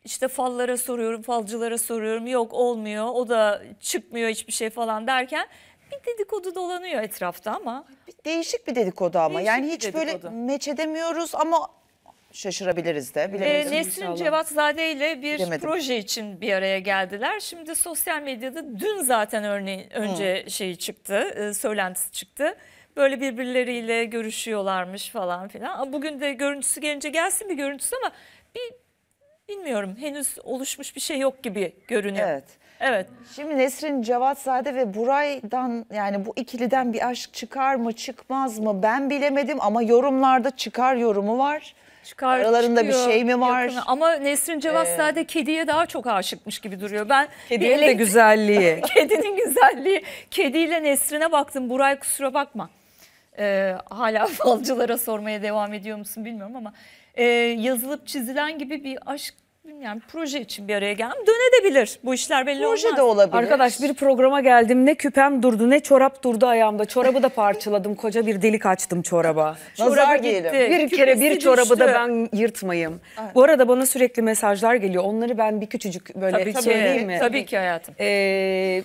işte fallara soruyorum, falcılara soruyorum. Yok olmuyor. O da çıkmıyor hiçbir şey falan derken bir dedikodu dolanıyor etrafta ama Değişik bir dedikodu ama. Değişik yani hiç böyle meç edemiyoruz ama şaşırabiliriz de bilemeyiz. Nesrin Cevatzade ile bir Bilemedim. proje için bir araya geldiler. Şimdi sosyal medyada dün zaten örneğin önce şeyi çıktı, e, söylentisi çıktı. Böyle birbirleriyle görüşüyorlarmış falan filan. Bugün de görüntüsü gelince gelsin bir görüntüsü ama bir bilmiyorum henüz oluşmuş bir şey yok gibi görünüyor. Evet. Evet. Şimdi Nesrin Cevatzade ve Buray'dan yani bu ikiliden bir aşk çıkar mı çıkmaz mı ben bilemedim ama yorumlarda çıkar yorumu var. Çıkar, Aralarında bir çıkıyor şey mi var? yakını. Ama Nesrin Cevatzade kediye daha çok aşıkmış gibi duruyor. Ben bir Kedinin de güzelliği. Kedinin güzelliği. Kediyle Nesrin'e baktım. Buray kusura bakma. Ee, hala falcılara sormaya devam ediyor musun bilmiyorum ama e, yazılıp çizilen gibi bir aşk yani proje için bir araya geldim. Dönebilir. Bu işler belli Proje olmaz. de olabilir. Arkadaş bir programa geldim ne küpem durdu ne çorap durdu ayağımda. Çorabı da parçaladım koca bir delik açtım çoraba. Nazar Çorabı diyelim. gitti. Bir kere bir Küpesi çorabı da düştü. ben yırtmayayım. Bu arada bana sürekli mesajlar geliyor. Onları ben bir küçücük böyle Tabii ki. söyleyeyim mi? Tabii ki hayatım. Ee,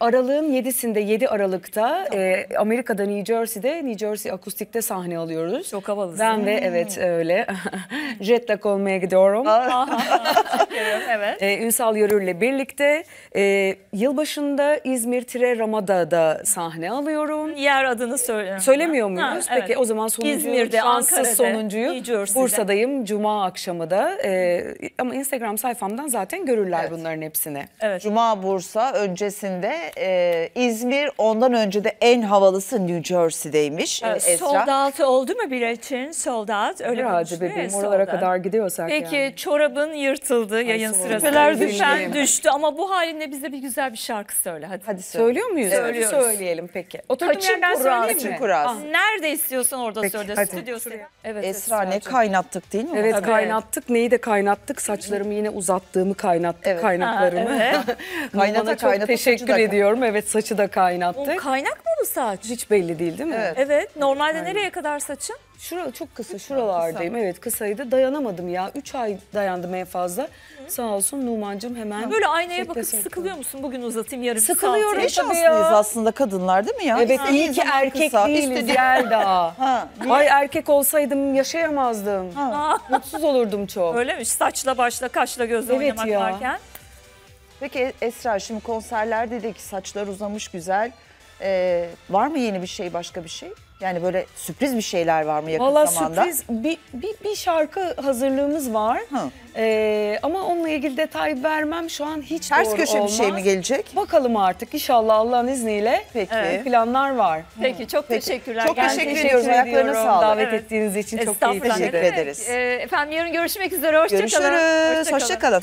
Aralığın 7'sinde 7 Aralık'ta e, Amerika'da New Jersey'de New Jersey Akustik'te sahne alıyoruz. Çok havalısın. Ben ve evet öyle jet lag olmaya gidiyorum. Evet. Ee, Ünsal Yörür'le birlikte e, yılbaşında İzmir Tire Ramada'da sahne alıyorum. Yer adını söyle. Söylemiyor Ha, muyuz? evet. Peki o zaman sonuncu İzmir'de, Ankara'da, sonuncuyu. Bursa'dayım Cuma akşamı da. Ee, ama Instagram sayfamdan zaten görürler Evet. bunların hepsini. Evet. Cuma Bursa öncesinde e, İzmir ondan önce de en havalısı New Jersey'deymiş e, Evet, Esra. sold out oldu mu biletin? Sold out. Öyle Herhalde bebeğim oralara kadar gidiyorsak Peki yani. çorabın yırtıldı yayın sırasında. Küpen düştü. ama bu haline bize bir güzel bir şarkı söyle hadi. Hadi söyle. Söylüyor muyuz? Hadi Söylüyoruz. söyleyelim peki. Oturduğum Kaçın yerden kurası. söyleyeyim mi? Kurası. Ah, Nerede istiyorsan orada Peki, söyle. hadi. Stüdyosu. Evet Esra ne kaynattık değil mi? Evet Tabii. kaynattık. Neyi de kaynattık? Saçlarımı yine uzattığımı kaynattık Evet. kaynaklarımı. Ha, evet. Kaynata Bana çok kaynata teşekkür ediyorum. Evet saçı da O kaynattık. kaynak mı bu saç? Hiç belli değil değil mi? Evet. Evet. Normalde nereye kadar saçın? Şura çok kısa şuralardayım. Evet kısaydı. Dayanamadım ya. Üç ay dayandım en fazla. Sağ olsun Numan'cığım hemen. Böyle aynaya bakıp sekte. sıkılıyor musun? Bugün uzatayım yarım Sıkılıyorum. saat. Ya. aslında kadınlar değil mi ya? Evet İstediğin iyi ki erkek kısa, değiliz istediğin- Yelda. Ha, Ay erkek olsaydım yaşayamazdım. Mutsuz olurdum çok. Öyle mi? Saçla başla kaşla gözle Evet oynamak ya. varken. Peki Esra şimdi konserler dedik saçlar uzamış güzel. Ee, var mı yeni bir şey başka bir şey? Yani böyle sürpriz bir şeyler var mı yakın Valla zamanda? sürpriz bir, bir, bir şarkı hazırlığımız var. Hı. Ee, ama onunla ilgili detay vermem şu an hiç Ters doğru köşe olmaz. bir şey mi gelecek? Bakalım artık inşallah Allah'ın izniyle Peki. Evet, planlar var. Peki çok teşekkürler. Çok Geldiğiniz teşekkür için. ediyoruz. Ayaklarına sağlık. davet Evet. ettiğiniz için çok Estağfurullah. keyifli. Teşekkür ederiz. Ee, efendim yarın görüşmek üzere. Hoşçakalın. Görüşürüz. Hoşçakalın.